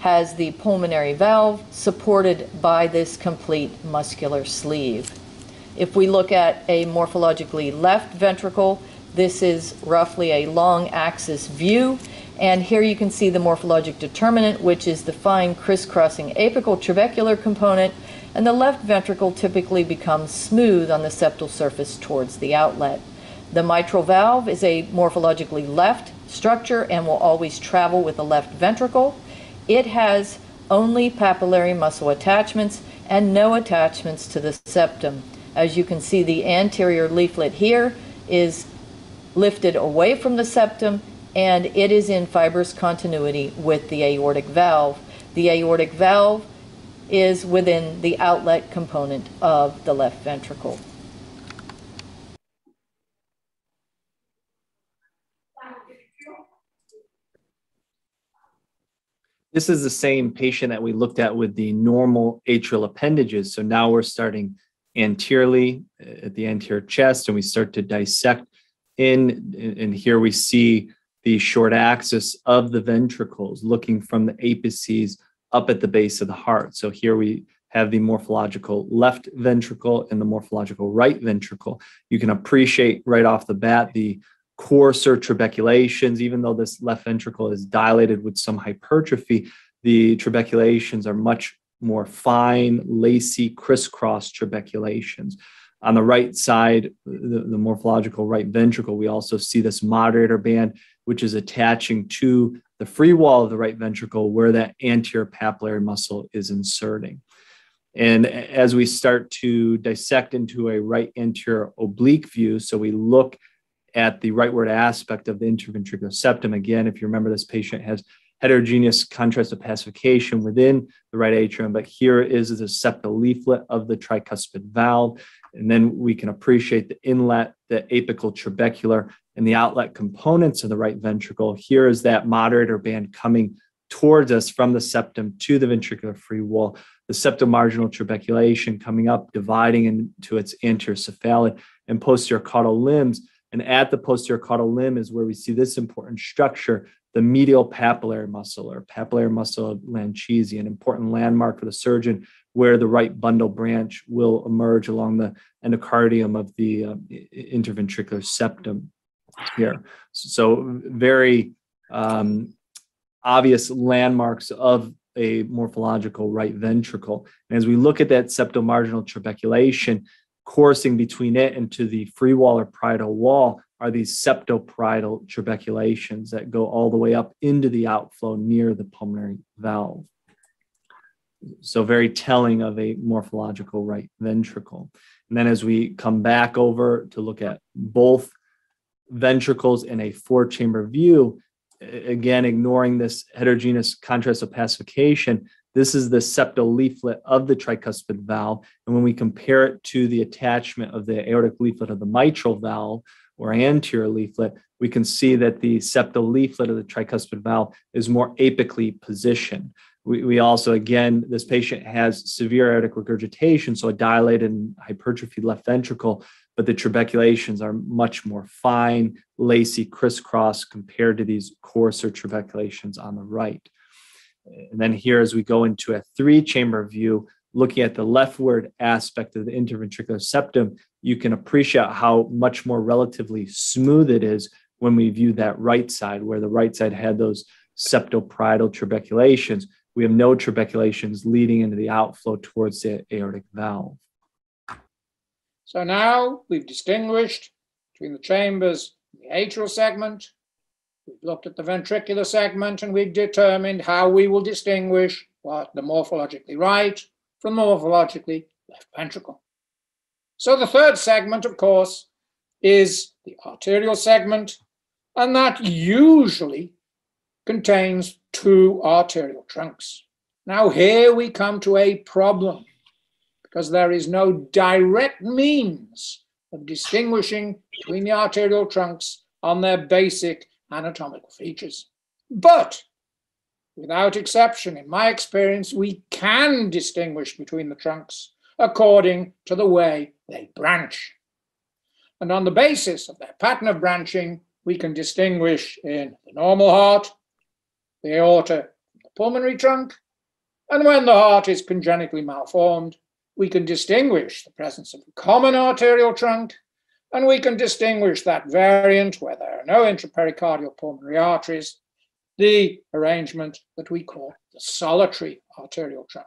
has the pulmonary valve supported by this complete muscular sleeve. If we look at a morphologically left ventricle, this is roughly a long axis view and here you can see the morphologic determinant, which is the fine crisscrossing apical trabecular component, and the left ventricle typically becomes smooth on the septal surface towards the outlet. The mitral valve is a morphologically left structure and will always travel with the left ventricle. It has only papillary muscle attachments and no attachments to the septum. As you can see, the anterior leaflet here is lifted away from the septum and it is in fibrous continuity with the aortic valve. The aortic valve is within the outlet component of the left ventricle. This is the same patient that we looked at with the normal atrial appendages. So now we're starting anteriorly uh, at the anterior chest and we start to dissect in, and here we see the short axis of the ventricles looking from the apices up at the base of the heart. So here we have the morphological left ventricle and the morphological right ventricle. You can appreciate right off the bat the coarser trabeculations, even though this left ventricle is dilated with some hypertrophy, the trabeculations are much more fine, lacy, crisscross trabeculations. On the right side, the, the, morphological right ventricle, we also see this moderator band, which is attaching to the free wall of the right ventricle where that anterior papillary muscle is inserting. And as we start to dissect into a right anterior oblique view, so we look at the rightward aspect of the interventricular septum. Again, if you remember, this patient has heterogeneous contrast opacification within the right atrium, but here is the septal leaflet of the tricuspid valve. And then we can appreciate the inlet, the apical trabecular, and the outlet components of the right ventricle. Here is that moderator band coming towards us from the septum to the ventricular free wall, the septomarginal trabeculation coming up, dividing into its anterior cephalad and posterior caudal limbs. And at the posterior caudal limb is where we see this important structure the medial papillary muscle or papillary muscle of Lancisi, an important landmark for the surgeon where the right bundle branch will emerge along the endocardium of the uh, interventricular septum here. So very um, obvious landmarks of a morphological right ventricle. And as we look at that septomarginal trabeculation, coursing between it and to the free wall or parietal wall, are these septoparietal trabeculations that go all the way up into the outflow near the pulmonary valve. So, very telling of a morphological right ventricle. And then, as we come back over to look at both ventricles in a four chamber view, again, ignoring this heterogeneous contrast opacification, this is the septal leaflet of the tricuspid valve. And when we compare it to the attachment of the aortic leaflet of the mitral valve, or anterior leaflet, we can see that the septal leaflet of the tricuspid valve is more apically positioned. We, we also, again, this patient has severe aortic regurgitation, so a dilated and hypertrophied left ventricle, but the trabeculations are much more fine, lacy, crisscross compared to these coarser trabeculations on the right. And then here, as we go into a three chamber view, looking at the leftward aspect of the interventricular septum, you can appreciate how much more relatively smooth it is when we view that right side, where the right side had those septoparietal trabeculations. We have no trabeculations leading into the outflow towards the aortic valve. So now we've distinguished between the chambers, the atrial segment, we've looked at the ventricular segment, and we've determined how we will distinguish what the morphologically right from the morphologically left ventricle. So the third segment, of course, is the arterial segment, and that usually contains two arterial trunks. Now, here we come to a problem because there is no direct means of distinguishing between the arterial trunks on their basic anatomical features. But without exception, in my experience, we can distinguish between the trunks according to the way they branch. And on the basis of their pattern of branching, we can distinguish in the normal heart, the aorta, the pulmonary trunk, and when the heart is congenitally malformed, we can distinguish the presence of a common arterial trunk, and we can distinguish that variant where there are no intrapericardial pulmonary arteries, the arrangement that we call the solitary arterial trunk.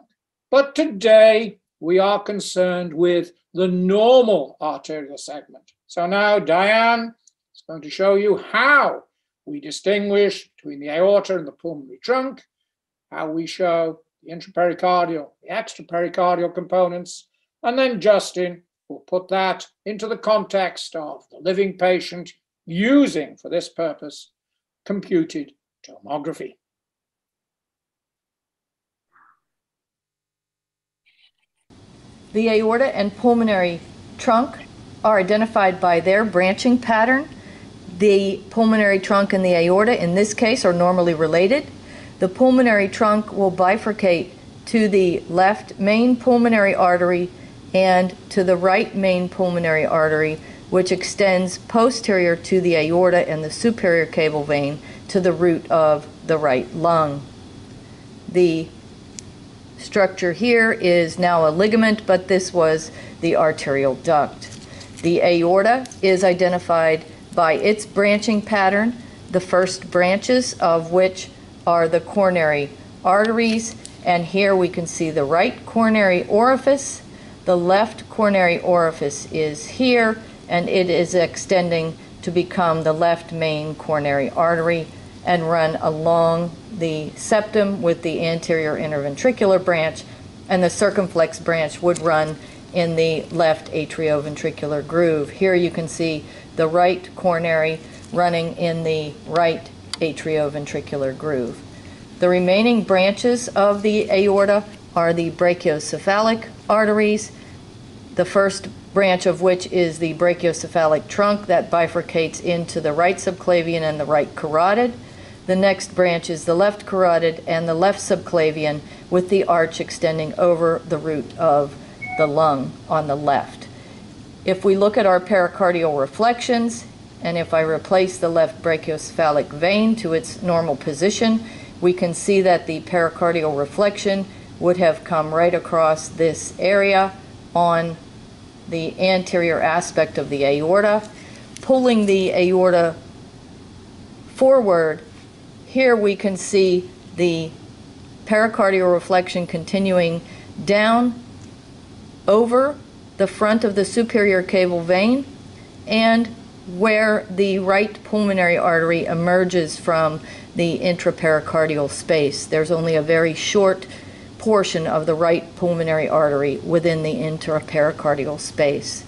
But today, we are concerned with the normal arterial segment. So now Diane is going to show you how we distinguish between the aorta and the pulmonary trunk, how we show the intrapericardial, the extrapericardial components, and then Justin will put that into the context of the living patient using, for this purpose, computed tomography. The aorta and pulmonary trunk are identified by their branching pattern. The pulmonary trunk and the aorta, in this case, are normally related. The pulmonary trunk will bifurcate to the left main pulmonary artery and to the right main pulmonary artery, which extends posterior to the aorta and the superior caval vein to the root of the right lung. The structure here is now a ligament, but this was the arterial duct. The aorta is identified by its branching pattern, the first branches of which are the coronary arteries, and here we can see the right coronary orifice. The left coronary orifice is here, and it is extending to become the left main coronary artery and run along the septum with the anterior interventricular branch, and the circumflex branch would run in the left atrioventricular groove. Here you can see the right coronary running in the right atrioventricular groove. The remaining branches of the aorta are the brachiocephalic arteries, the first branch of which is the brachiocephalic trunk that bifurcates into the right subclavian and the right carotid. The next branch is the left carotid and the left subclavian with the arch extending over the root of the lung on the left. If we look at our pericardial reflections, and if I replace the left brachiocephalic vein to its normal position, we can see that the pericardial reflection would have come right across this area on the anterior aspect of the aorta, pulling the aorta forward here we can see the pericardial reflection continuing down over the front of the superior caval vein and where the right pulmonary artery emerges from the intrapericardial space. There's only a very short portion of the right pulmonary artery within the intrapericardial space.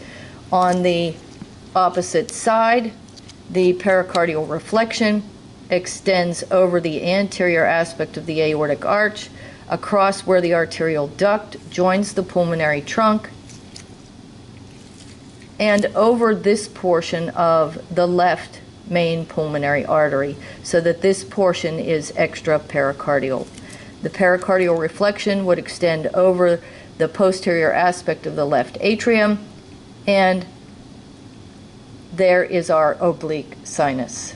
On the opposite side, the pericardial reflection extends over the anterior aspect of the aortic arch, across where the arterial duct joins the pulmonary trunk, and over this portion of the left main pulmonary artery, so that this portion is extrapericardial. The pericardial reflection would extend over the posterior aspect of the left atrium, and there is our oblique sinus.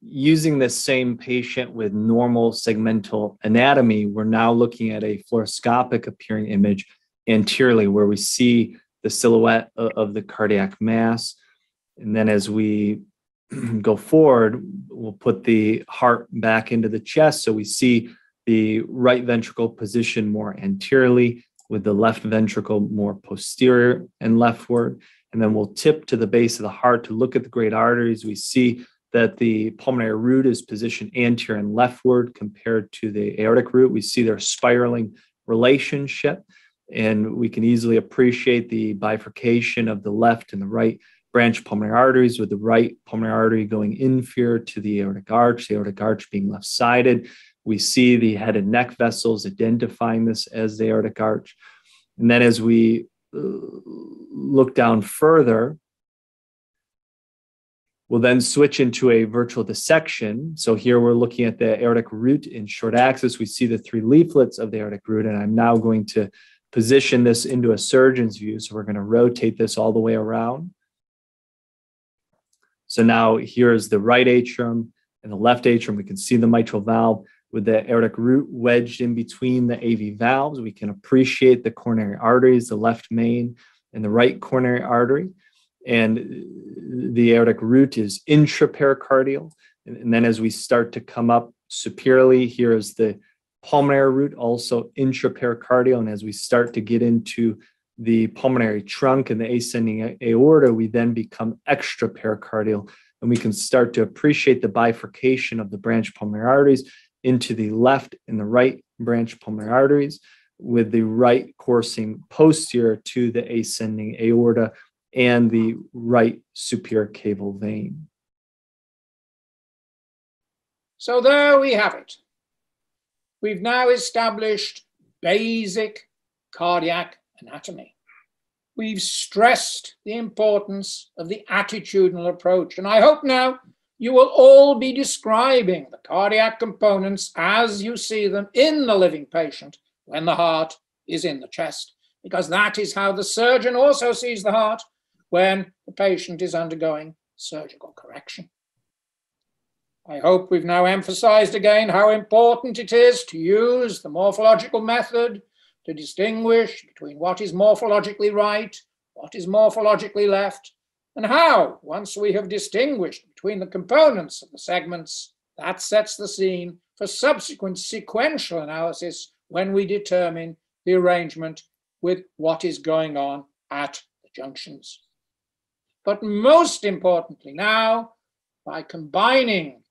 using the same patient with normal segmental anatomy, we're now looking at a fluoroscopic appearing image anteriorly where we see the silhouette of the cardiac mass. And then as we go forward, we'll put the heart back into the chest. So we see the right ventricle positioned more anteriorly with the left ventricle more posterior and leftward. And then we'll tip to the base of the heart to look at the great arteries. We see that the pulmonary root is positioned anterior and leftward compared to the aortic root. We see their spiraling relationship, and we can easily appreciate the bifurcation of the left and the right branch pulmonary arteries, with the right pulmonary artery going inferior to the aortic arch, the aortic arch being left sided. We see the head and neck vessels identifying this as the aortic arch. And then as we uh, look down further, We'll then switch into a virtual dissection. So here we're looking at the aortic root in short axis. We see the three leaflets of the aortic root, and I'm now going to position this into a surgeon's view. So we're going to rotate this all the way around. So now here's the right atrium and the left atrium. We can see the mitral valve with the aortic root wedged in between the AV valves. We can appreciate the coronary arteries, the left main and the right coronary artery and the aortic root is intrapericardial. And then as we start to come up superiorly, here is the pulmonary root, also intrapericardial. And as we start to get into the pulmonary trunk and the ascending aorta, we then become extrapericardial. and we can start to appreciate the bifurcation of the branch pulmonary arteries into the left and the right branch pulmonary arteries with the right coursing posterior to the ascending aorta and the right superior caval vein. So there we have it. We've now established basic cardiac anatomy. We've stressed the importance of the attitudinal approach. And I hope now you will all be describing the cardiac components as you see them in the living patient when the heart is in the chest, because that is how the surgeon also sees the heart when the patient is undergoing surgical correction. I hope we've now emphasized again how important it is to use the morphological method to distinguish between what is morphologically right, what is morphologically left, and how, once we have distinguished between the components of the segments, that sets the scene for subsequent sequential analysis when we determine the arrangement with what is going on at the junctions. But most importantly now, by combining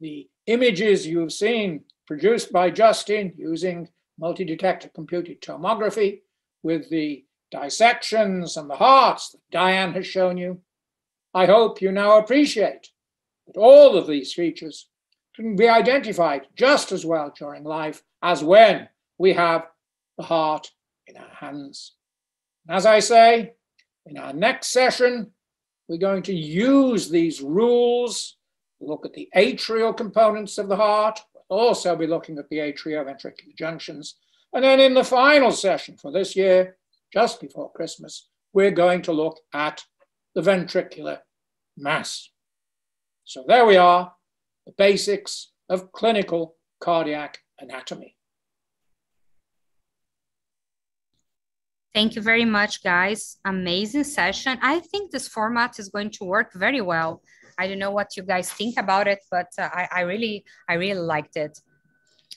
the images you've seen produced by Justin using multi-detector computed tomography with the dissections and the hearts that Diane has shown you, I hope you now appreciate that all of these features can be identified just as well during life as when we have the heart in our hands. And As I say, in our next session, we're going to use these rules, look at the atrial components of the heart, also be looking at the atrioventricular junctions. And then in the final session for this year, just before Christmas, we're going to look at the ventricular mass. So there we are, the basics of clinical cardiac anatomy. Thank you very much, guys. Amazing session. I think this format is going to work very well. I don't know what you guys think about it, but uh, I, I, really, I really liked it.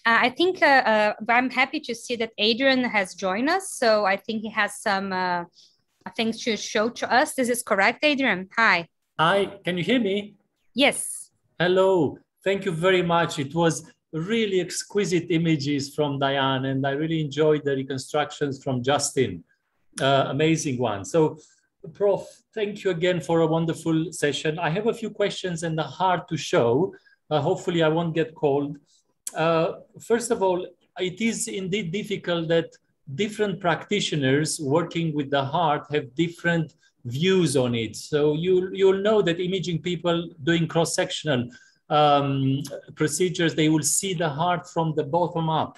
Uh, I think uh, uh I'm happy to see that Adrian has joined us. So I think he has some uh, things to show to us. This is correct, Adrian. Hi. Hi, can you hear me? Yes. Hello. Thank you very much. It was really exquisite images from Diane, and I really enjoyed the reconstructions from Justin. Uh, amazing one. So, Prof, thank you again for a wonderful session. I have a few questions and a heart to show. Uh, hopefully, I won't get cold. Uh, first of all, it is indeed difficult that different practitioners working with the heart have different views on it. So you, you'll know that imaging people doing cross-sectional um, procedures, they will see the heart from the bottom up.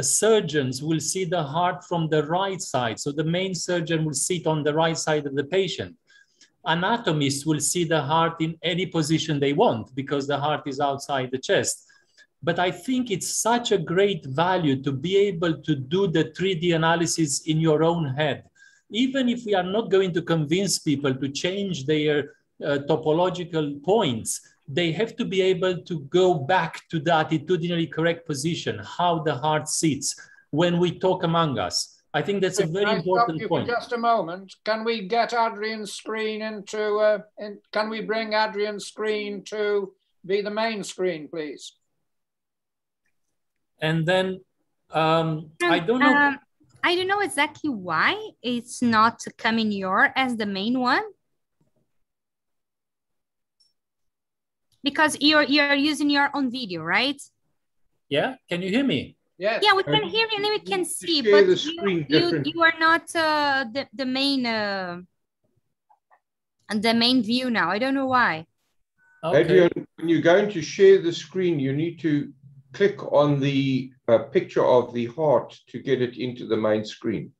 Surgeons will see the heart from the right side. So the main surgeon will sit on the right side of the patient. Anatomists will see the heart in any position they want because the heart is outside the chest. But I think it's such a great value to be able to do the 3D analysis in your own head. Even if we are not going to convince people to change their uh, topological points, they have to be able to go back to the attitudinally correct position, how the heart sits when we talk among us. I think that's a very I important you point. For just a moment, can we get Adrian's screen into? Uh, in, can we bring Adrian's screen to be the main screen, please? And then um, I don't know. Um, I don't know exactly why it's not coming your as the main one. Because you're you're using your own video, right? Yeah. Can you hear me? Yeah. Yeah, we can hear you and we can see, but you, you, you, are not uh, the the main uh, the main view now. I don't know why. Okay. Adrian, when you're going to share the screen, you need to click on the uh, picture of the heart to get it into the main screen.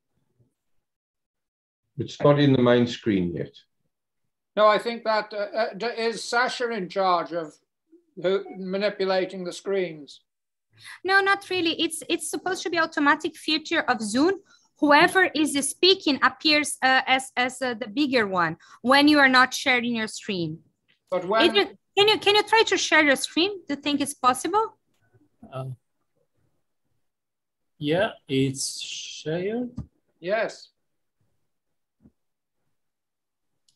It's not in the main screen yet. No, I think that uh, uh, is Sasha in charge of who, manipulating the screens. No, not really. It's it's supposed to be automatic feature of Zoom. Whoever is speaking appears uh, as as uh, the bigger one when you are not sharing your screen. But when Adrian, can you can you try to share your screen? Do you think it's possible? Uh, yeah, it's shared. Yes.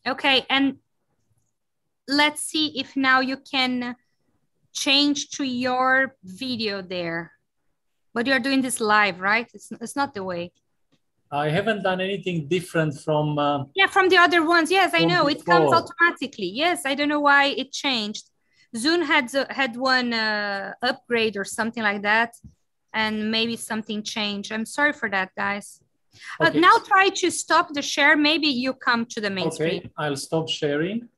Okay, and let's see if now you can change to your video there. But you're doing this live, right? It's, it's not the way. I haven't done anything different from. Uh, yeah, from the other ones. Yes, I know. Before. It comes automatically. Yes, I don't know why it changed. Zoom had had one uh, upgrade or something like that, and maybe something changed. I'm sorry for that, guys. Okay. Uh, now try to stop the share. Maybe you come to the main okay. screen. I'll stop sharing.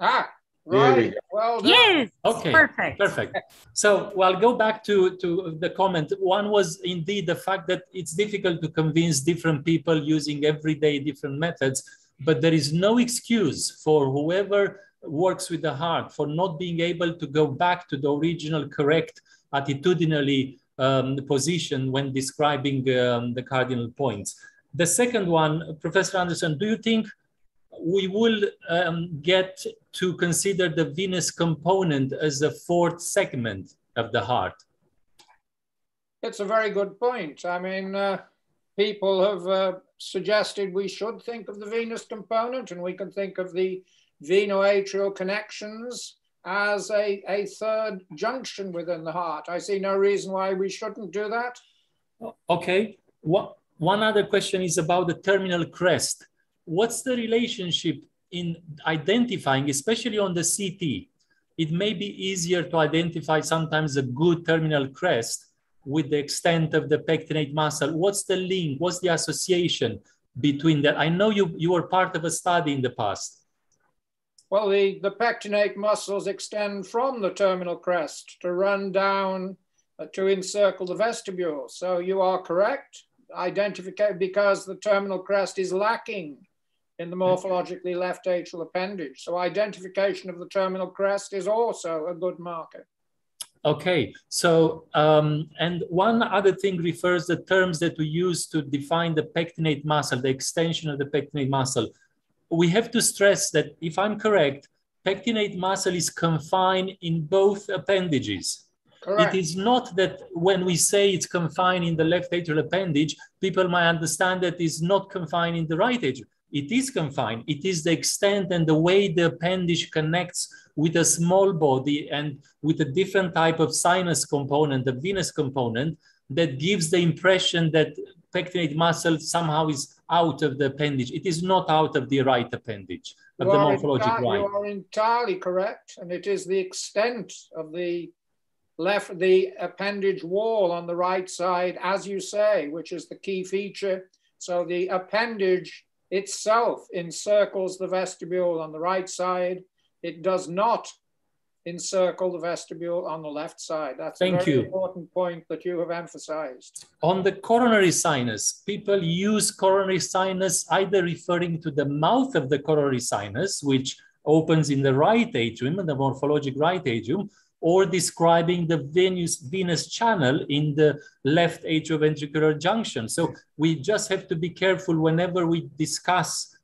Ah, Right. Well done. Yes. Okay. Perfect. Perfect. So, well, go back to to the comment. One was indeed the fact that it's difficult to convince different people using everyday different methods, but there is no excuse for whoever works with the heart for not being able to go back to the original correct attitudinally um, position when describing um, the cardinal points. The second one, Professor Anderson, do you think we will um, get to consider the venous component as a fourth segment of the heart. It's a very good point. I mean, uh, people have uh, suggested we should think of the venous component and we can think of the venoatrial connections as a, a third junction within the heart. I see no reason why we shouldn't do that. Okay. What, one other question is about the terminal crest what's the relationship in identifying, especially on the CT? It may be easier to identify sometimes a good terminal crest with the extent of the pectinate muscle. What's the link? What's the association between that? I know you, you were part of a study in the past. Well, the, the pectinate muscles extend from the terminal crest to run down uh, to encircle the vestibule. So you are correct. Identify because the terminal crest is lacking in the morphologically left atrial appendage. So identification of the terminal crest is also a good marker. Okay, so, um, and one other thing refers the terms that we use to define the pectinate muscle, the extension of the pectinate muscle. We have to stress that if I'm correct, pectinate muscle is confined in both appendages. Correct. It is not that when we say it's confined in the left atrial appendage, people might understand that it's not confined in the right atrial it is confined. It is the extent and the way the appendage connects with a small body and with a different type of sinus component, the venous component, that gives the impression that pectinate muscle somehow is out of the appendage. It is not out of the right appendage, of you the morphologic right. You are entirely correct. And it is the extent of the left, the appendage wall on the right side, as you say, which is the key feature. So the appendage itself encircles the vestibule on the right side. It does not encircle the vestibule on the left side. That's Thank a very you. important point that you have emphasized. On the coronary sinus, people use coronary sinus either referring to the mouth of the coronary sinus, which opens in the right atrium, the morphologic right atrium, or describing the venous, venous channel in the left atrioventricular junction. So we just have to be careful whenever we discuss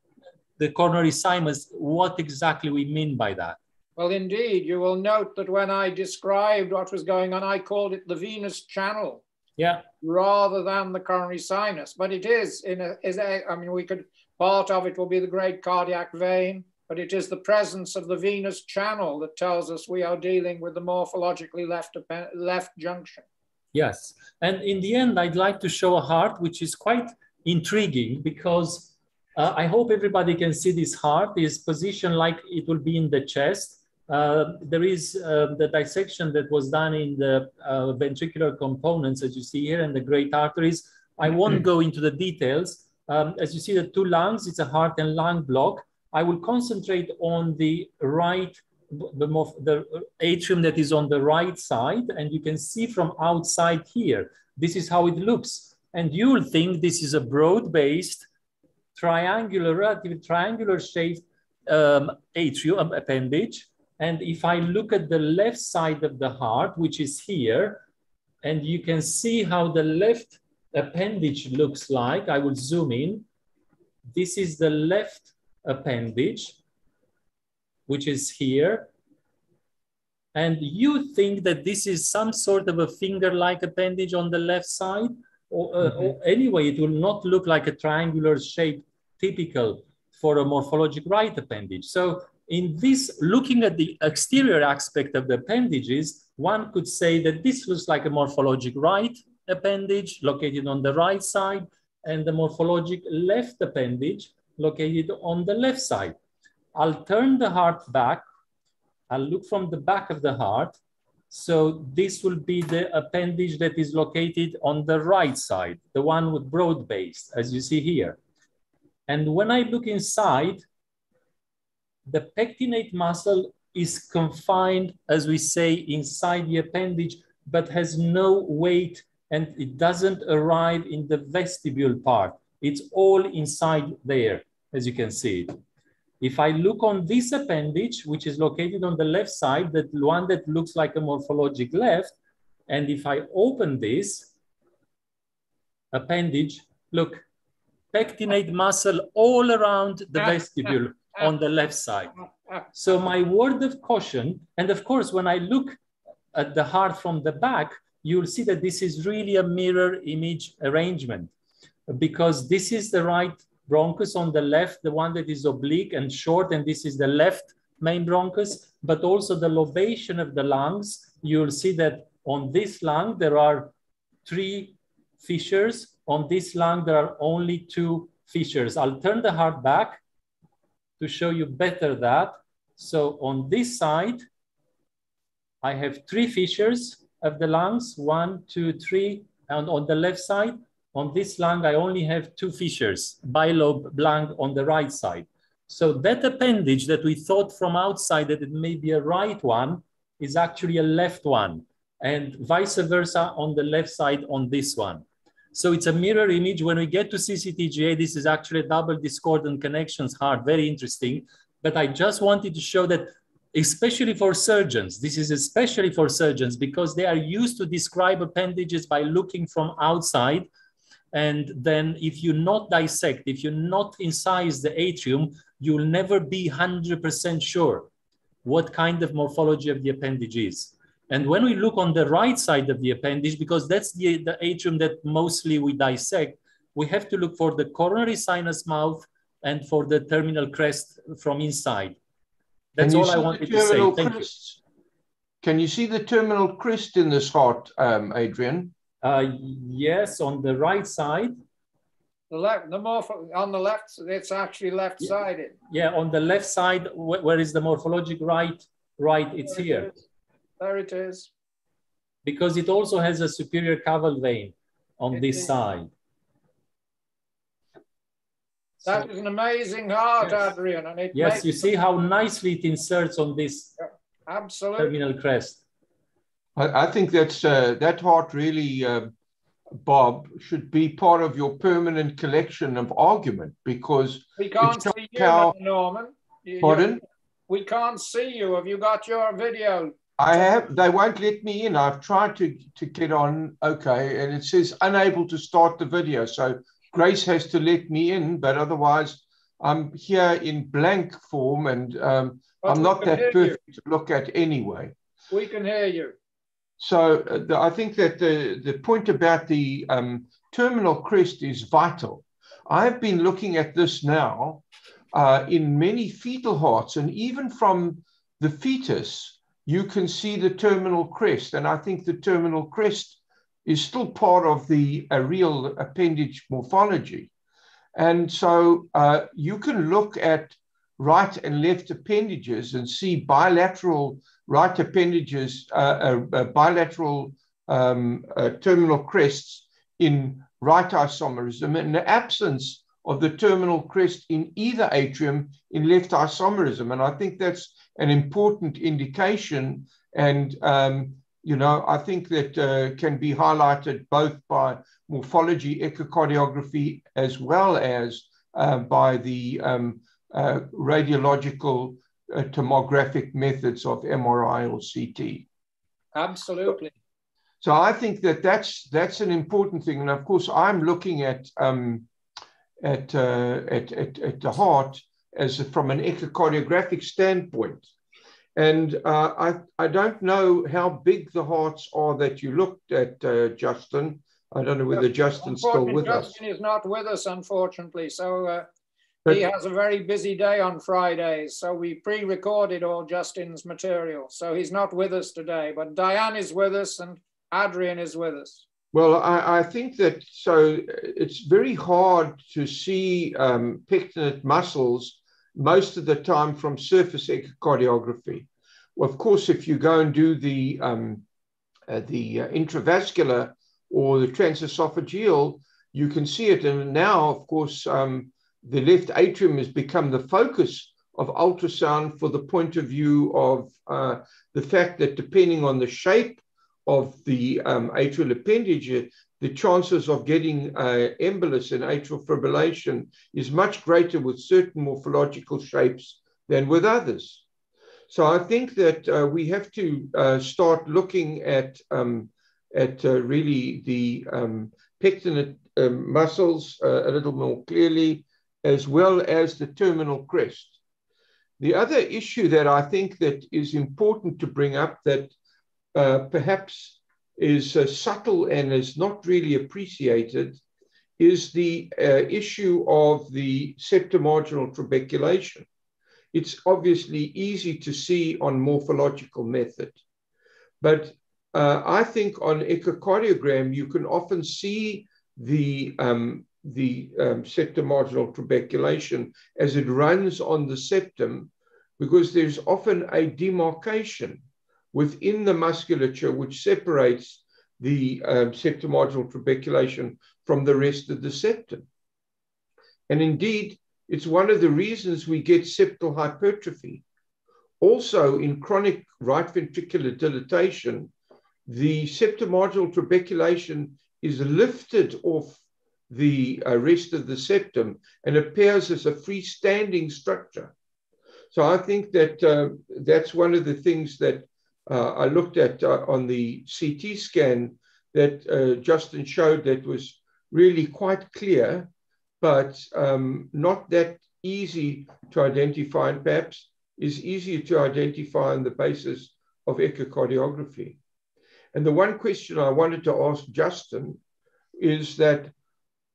the coronary sinus, what exactly we mean by that. Well, indeed, you will note that when I described what was going on, I called it the venous channel. Yeah. Rather than the coronary sinus, but it is in a, is a, I mean, we could, part of it will be the great cardiac vein but it is the presence of the venous channel that tells us we are dealing with the morphologically left, left junction. Yes, and in the end, I'd like to show a heart which is quite intriguing because uh, I hope everybody can see this heart is positioned like it will be in the chest. Uh, there is uh, the dissection that was done in the uh, ventricular components, as you see here, and the great arteries. I won't go into the details. Um, as you see, the two lungs, it's a heart and lung block. I will concentrate on the right, the, the atrium that is on the right side. And you can see from outside here, this is how it looks. And you will think this is a broad-based, triangular, relatively triangular shaped um, atrium um, appendage. And if I look at the left side of the heart, which is here, and you can see how the left appendage looks like, I will zoom in. This is the left appendage, which is here. And you think that this is some sort of a finger-like appendage on the left side? Or, uh, mm -hmm. or, anyway, it will not look like a triangular shape typical for a morphologic right appendage. So in this, looking at the exterior aspect of the appendages, one could say that this looks like a morphologic right appendage located on the right side and the morphologic left appendage located on the left side. I'll turn the heart back. I'll look from the back of the heart. So this will be the appendage that is located on the right side, the one with broad base, as you see here. And when I look inside, the pectinate muscle is confined, as we say, inside the appendage, but has no weight and it doesn't arrive in the vestibule part. It's all inside there, as you can see it. If I look on this appendage, which is located on the left side, that one that looks like a morphologic left, and if I open this appendage, look, pectinate muscle all around the vestibule on the left side. So my word of caution, and of course, when I look at the heart from the back, you'll see that this is really a mirror image arrangement because this is the right bronchus on the left, the one that is oblique and short, and this is the left main bronchus, but also the lobation of the lungs. You'll see that on this lung, there are three fissures. On this lung, there are only two fissures. I'll turn the heart back to show you better that. So on this side, I have three fissures of the lungs, one, two, three, and on the left side, on this lung, I only have two fissures, bilobe lung on the right side. So that appendage that we thought from outside that it may be a right one is actually a left one and vice versa on the left side on this one. So it's a mirror image. When we get to CCTGA, this is actually a double discordant connections heart, very interesting. But I just wanted to show that especially for surgeons, this is especially for surgeons because they are used to describe appendages by looking from outside. And then if you not dissect, if you not incise the atrium, you'll never be 100% sure what kind of morphology of the appendage is. And when we look on the right side of the appendage, because that's the, the atrium that mostly we dissect, we have to look for the coronary sinus mouth and for the terminal crest from inside. That's all I wanted to say. Thank crest? you. Can you see the terminal crest in this heart, um, Adrian? Uh, yes, on the right side. The left, the more on the left, it's actually left-sided. Yeah, on the left side, wh where is the morphologic right? Right, it's here. It there it is. Because it also has a superior caval vein on it this is. side. That is an amazing heart, yes. Adrian. And it yes, you see how nicely it inserts on this Absolutely. terminal crest. I, I think that's uh, that heart really, uh, Bob, should be part of your permanent collection of argument because we can't see you, how... Norman. You, Pardon? We can't see you. Have you got your video? I have. They won't let me in. I've tried to to get on. Okay, and it says unable to start the video. So Grace has to let me in, but otherwise I'm here in blank form and um, I'm not that perfect you. to look at anyway. We can hear you. So uh, the, I think that the, the point about the um, terminal crest is vital. I've been looking at this now uh, in many fetal hearts, and even from the fetus, you can see the terminal crest. And I think the terminal crest is still part of the uh, real appendage morphology. And so uh, you can look at right and left appendages and see bilateral right appendages, uh, uh, uh bilateral um, uh, terminal crests in right isomerism in the absence of the terminal crest in either atrium in left isomerism. And I think that's an important indication. And um, you know, I think that uh, can be highlighted both by morphology echocardiography as well as uh, by the um, uh, radiological uh, tomographic methods of MRI or CT. Absolutely. So I think that that's that's an important thing, and of course I'm looking at um, at, uh, at, at at the heart as from an echocardiographic standpoint. And uh, I, I don't know how big the hearts are that you looked at, uh, Justin. I don't know whether Justin's still with Justin us. Justin is not with us, unfortunately. So uh, he has a very busy day on Fridays, so we pre-recorded all Justin's material. So he's not with us today, but Diane is with us and Adrian is with us. Well, I, I think that so it's very hard to see um, pectinate muscles most of the time from surface echocardiography. Well, of course, if you go and do the um, uh, the uh, intravascular or the transesophageal, you can see it. And now, of course, um, the left atrium has become the focus of ultrasound for the point of view of uh, the fact that depending on the shape of the um, atrial appendage, the chances of getting uh, embolus and atrial fibrillation is much greater with certain morphological shapes than with others. So I think that uh, we have to uh, start looking at um, at uh, really the um, pectinate um, muscles uh, a little more clearly, as well as the terminal crest. The other issue that I think that is important to bring up that uh, perhaps is uh, subtle and is not really appreciated is the uh, issue of the septomarginal trabeculation. It's obviously easy to see on morphological method, but uh, I think on echocardiogram you can often see the um, the um, septomarginal trabeculation as it runs on the septum because there's often a demarcation within the musculature which separates the um, septomarginal trabeculation from the rest of the septum. And indeed, it's one of the reasons we get septal hypertrophy. Also, in chronic right ventricular dilatation, the septomarginal trabeculation is lifted off the uh, rest of the septum and appears as a freestanding structure. So I think that uh, that's one of the things that I looked at uh, on the CT scan that uh, Justin showed that was really quite clear, but um, not that easy to identify, and perhaps is easier to identify on the basis of echocardiography. And the one question I wanted to ask Justin is that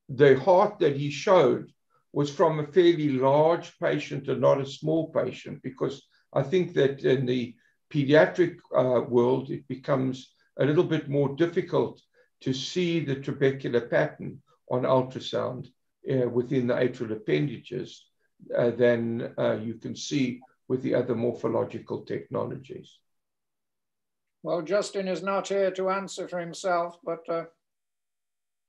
the heart that he showed was from a fairly large patient and not a small patient, because I think that in the pediatric uh, world, it becomes a little bit more difficult to see the trabecular pattern on ultrasound uh, within the atrial appendages uh, than uh, you can see with the other morphological technologies. Well, Justin is not here to answer for himself, but uh,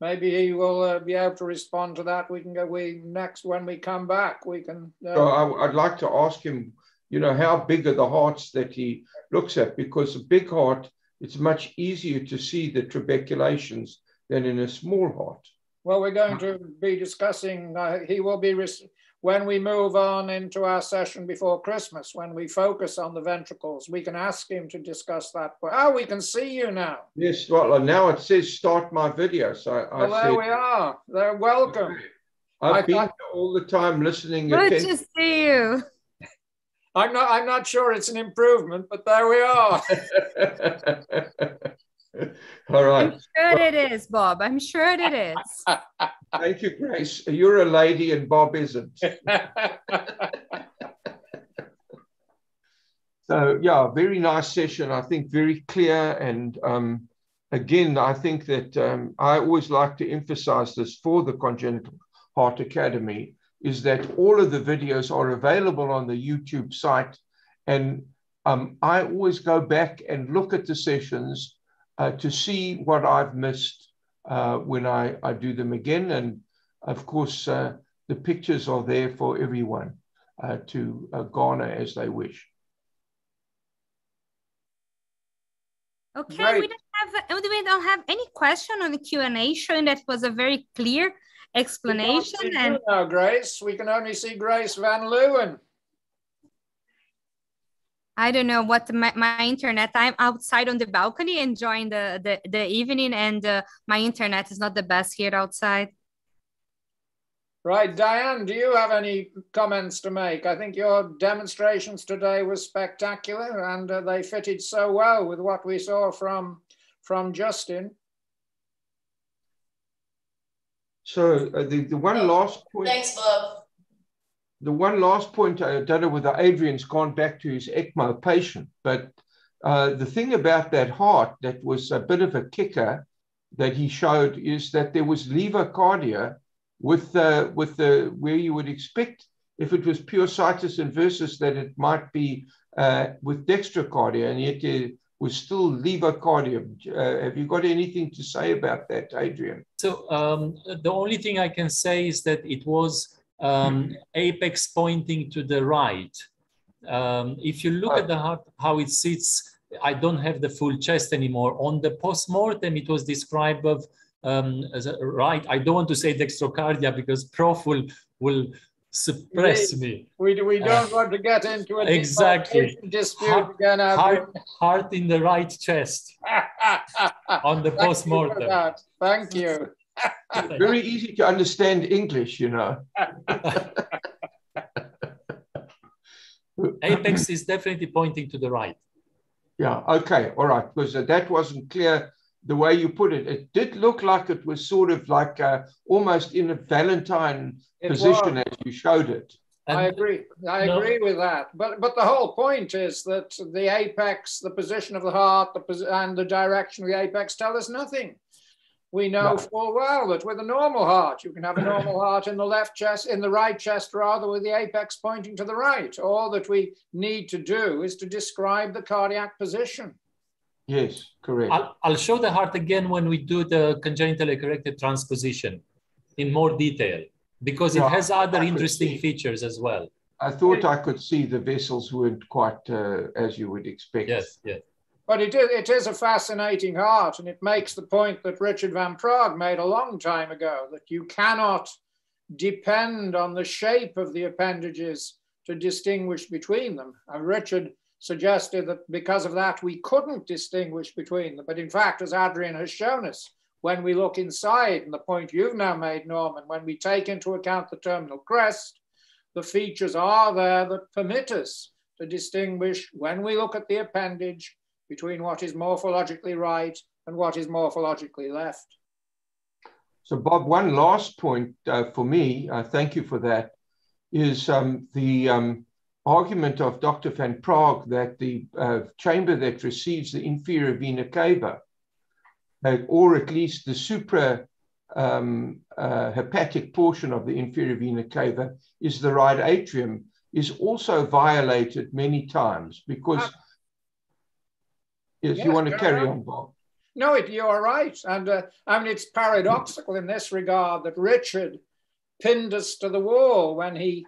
maybe he will uh, be able to respond to that. We can go. We next when we come back, we can. Uh, so I, would like to ask him. You know, how big are the hearts that he looks at? Because a big heart, it's much easier to see the trabeculations than in a small heart. Well, we're going to be discussing. Uh, he will be when we move on into our session before Christmas, when we focus on the ventricles, we can ask him to discuss that. Oh, we can see you now. Yes, well, now it says start my video. So I, well, there we are. They're welcome. I've I been thought, all the time listening. Good to see you. I'm not. I'm not sure it's an improvement, but there we are. All right. I'm sure it is, Bob. I'm sure it is. Thank you, Grace. You're a lady and Bob isn't. so yeah, very nice session. I think very clear. And um, again, I think that um, I always like to emphasize this for the Congenital Heart Academy is that all of the videos are available on the YouTube site. And um, I always go back and look at the sessions uh, to see what I've missed uh, when I, I do them again. And of course, uh, the pictures are there for everyone uh, to uh, garner as they wish. Okay, right. we don't have we don't have any question on the Q and A showing that was a very clear explanation. and now, Grace, we can only see Grace Van Leeuwen. I don't know what my, my internet. I'm outside on the balcony enjoying the the, the evening, and uh, my internet is not the best here outside. Right, Diane, do you have any comments to make? I think your demonstrations today were spectacular, and uh, they fitted so well with what we saw from from Justin. So uh, the, the one last point. Thanks, Bob. the one last point, I don't know whether Adrian's gone back to his ECMO patient, but uh, the thing about that heart that was a bit of a kicker that he showed is that there was levocardia with the, with the where you would expect if it was pure situs inversus that it might be uh, with dextrocardia, and yet it was still levocardia. Uh, have you got anything to say about that, Adrian? So um, the only thing I can say is that it was um, apex pointing to the right. Um, if you look at the heart, how it sits, I don't have the full chest anymore. On the post-mortem, it was described of um, as a right. I don't want to say dextrocardia because prof will will suppress me. We, we don't uh, want to get into a exactly dispute heart, again. Heart, heart in the right chest on the post mortem. Thank you. Very easy to understand English, you know. Apex is definitely pointing to the right. Yeah, okay, all right, because that wasn't clear the way you put it. It did look like it was sort of like uh, almost in a Valentine it position was. as you showed it. I agree. I no. agree with that. But but the whole point is that the apex, the position of the heart, the and the direction of the apex tell us nothing. We know no. full well that with a normal heart, you can have a normal heart in the left chest, in the right chest, rather, with the apex pointing to the right. All that we need to do is to describe the cardiac position. Yes, correct. I'll, I'll show the heart again when we do the congenitally corrected transposition in more detail because it has other interesting features as well. I thought I could see the vessels weren't quite uh, as you would expect. Yes, yes. But it is, it is a fascinating heart, and it makes the point that Richard Van Praagh made a long time ago that you cannot depend on the shape of the appendages to distinguish between them. And Richard suggested that because of that, we couldn't distinguish between them. But in fact, as Adrian has shown us, when we look inside, and the point you've now made, Norman, when we take into account the terminal crest, the features are there that permit us to distinguish when we look at the appendage between what is morphologically right and what is morphologically left. So Bob, one last point uh, for me, uh, thank you for that, is um, the um, argument of Dr. Van Praagh that the uh, chamber that receives the inferior vena cava, uh, or at least the supra um, uh, hepatic portion of the inferior vena cava, is the right atrium, is also violated many times because. Yes, yes, you want to carry on, Bob. No, it, you are right. And uh, I mean, it's paradoxical in this regard that Richard pinned us to the wall when he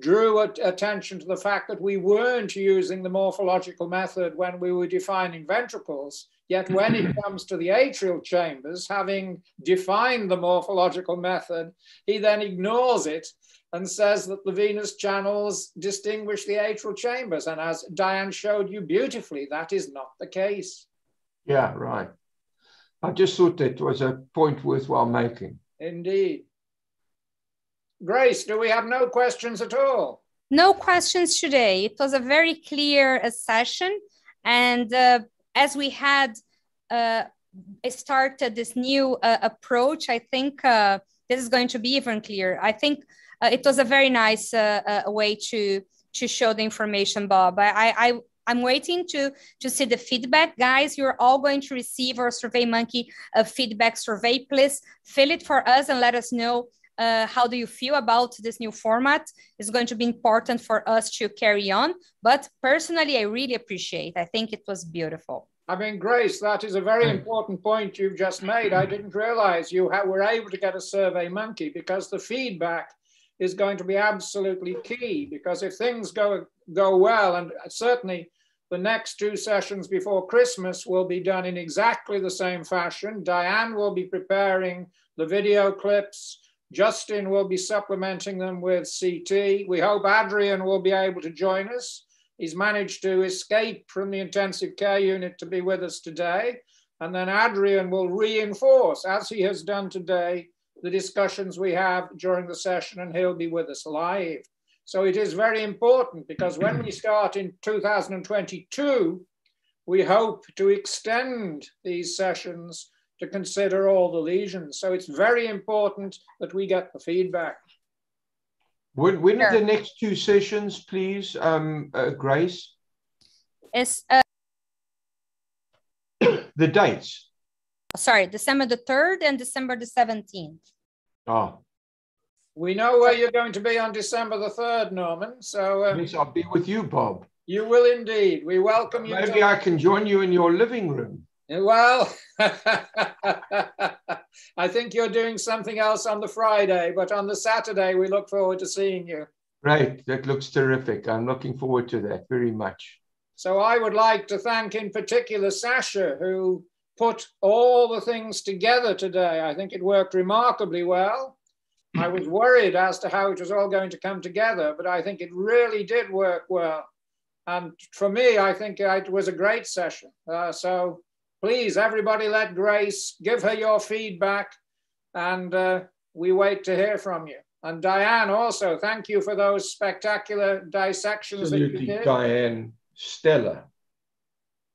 drew attention to the fact that we weren't using the morphological method when we were defining ventricles. Yet when it comes to the atrial chambers, having defined the morphological method, he then ignores it and says that the venous channels distinguish the atrial chambers. And as Diane showed you beautifully, that is not the case. Yeah, right. I just thought that was a point worthwhile making. Indeed. Grace, do we have no questions at all? No questions today. It was a very clear uh, session. And uh, as we had uh, started this new uh, approach, I think uh, this is going to be even clearer. I think uh, it was a very nice way to, to show the information, Bob. I, I, I'm waiting to to see the feedback, guys. You're all going to receive our SurveyMonkey feedback survey. Please fill it for us and let us know uh, how do you feel about this new format? It's going to be important for us to carry on. But personally, I really appreciate. I think it was beautiful. I mean, Grace, that is a very hmm. important point you've just made. I didn't realize you were able to get a survey monkey because the feedback is going to be absolutely key because if things go go well and certainly the next two sessions before Christmas will be done in exactly the same fashion. Diane will be preparing the video clips Justin will be supplementing them with CT. We hope Adrian will be able to join us. He's managed to escape from the intensive care unit to be with us today. And then Adrian will reinforce, as he has done today, the discussions we have during the session, and he'll be with us live. So it is very important because when we start in 2022, we hope to extend these sessions to consider all the lesions. So it's very important that we get the feedback. When, when Sure. are the next two sessions, please, um, uh, Grace? It's uh, The dates. sorry, December the 3rd and December the 17th. Oh, We know where you're going to be on December the 3rd, Norman. So uh, yes, I'll be with you, Bob. you will indeed. We welcome you. Maybe to- I can join you in your living room. Well, I think you're doing something else on the Friday, but on the Saturday, we look forward to seeing you. Great. That looks terrific. I'm looking forward to that very much. So I would like to thank in particular Sasha, who put all the things together today. I think it worked remarkably well. I was worried as to how it was all going to come together, but I think it really did work well. And for me, I think it was a great session. Uh, so please, everybody, let Grace give her your feedback, and uh, we wait to hear from you. And Diane, also, thank you for those spectacular dissections that you Absolutely, did. Diane. Stella.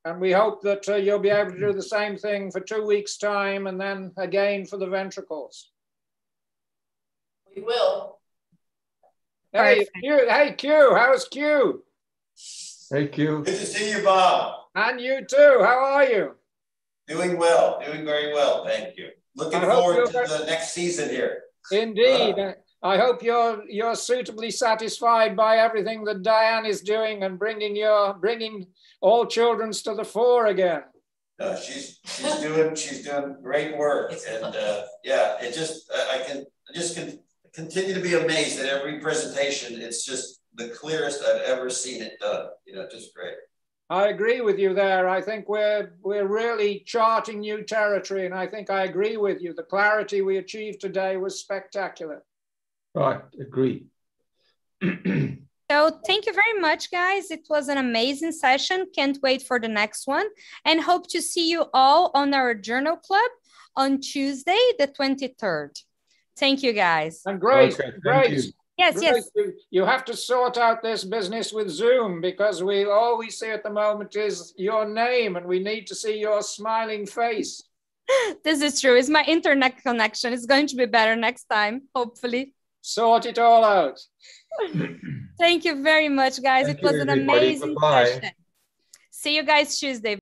And we hope that uh, you'll be able to do the same thing for two weeks' time and then again for the ventricles. We will. Hey, Q, hey, Q, how's Q? Thank you. Good to see you, Bob. And you too, how are you? Doing well, doing very well. Thank you. Looking I forward to very- the next season here. Indeed. Uh, I hope you're you're suitably satisfied by everything that Diane is doing and bringing your bringing all children's to the fore again. Uh, she's she's doing she's doing great work, and uh, yeah, it just I I can I just can continue to be amazed at every presentation. It's just the clearest I've ever seen it done. You know, just great. I agree with you there. I think we're we're really charting new territory, and I think I agree with you. The clarity we achieved today was spectacular. Right, agree. So thank you very much, guys. It was an amazing session. Can't wait for the next one and hope to see you all on our journal club on Tuesday, the 23rd. Thank you, guys. And Grace, Okay, thank Grace, you. Yes, yes. you- you have to sort out this business with Zoom because we all we see at the moment is your name, and we need to see your smiling face. This is true. It's my internet connection. It's going to be better next time, hopefully. Sort it all out. Thank you very much, guys. Thank it was an amazing Bye-bye. session. See you guys Tuesday.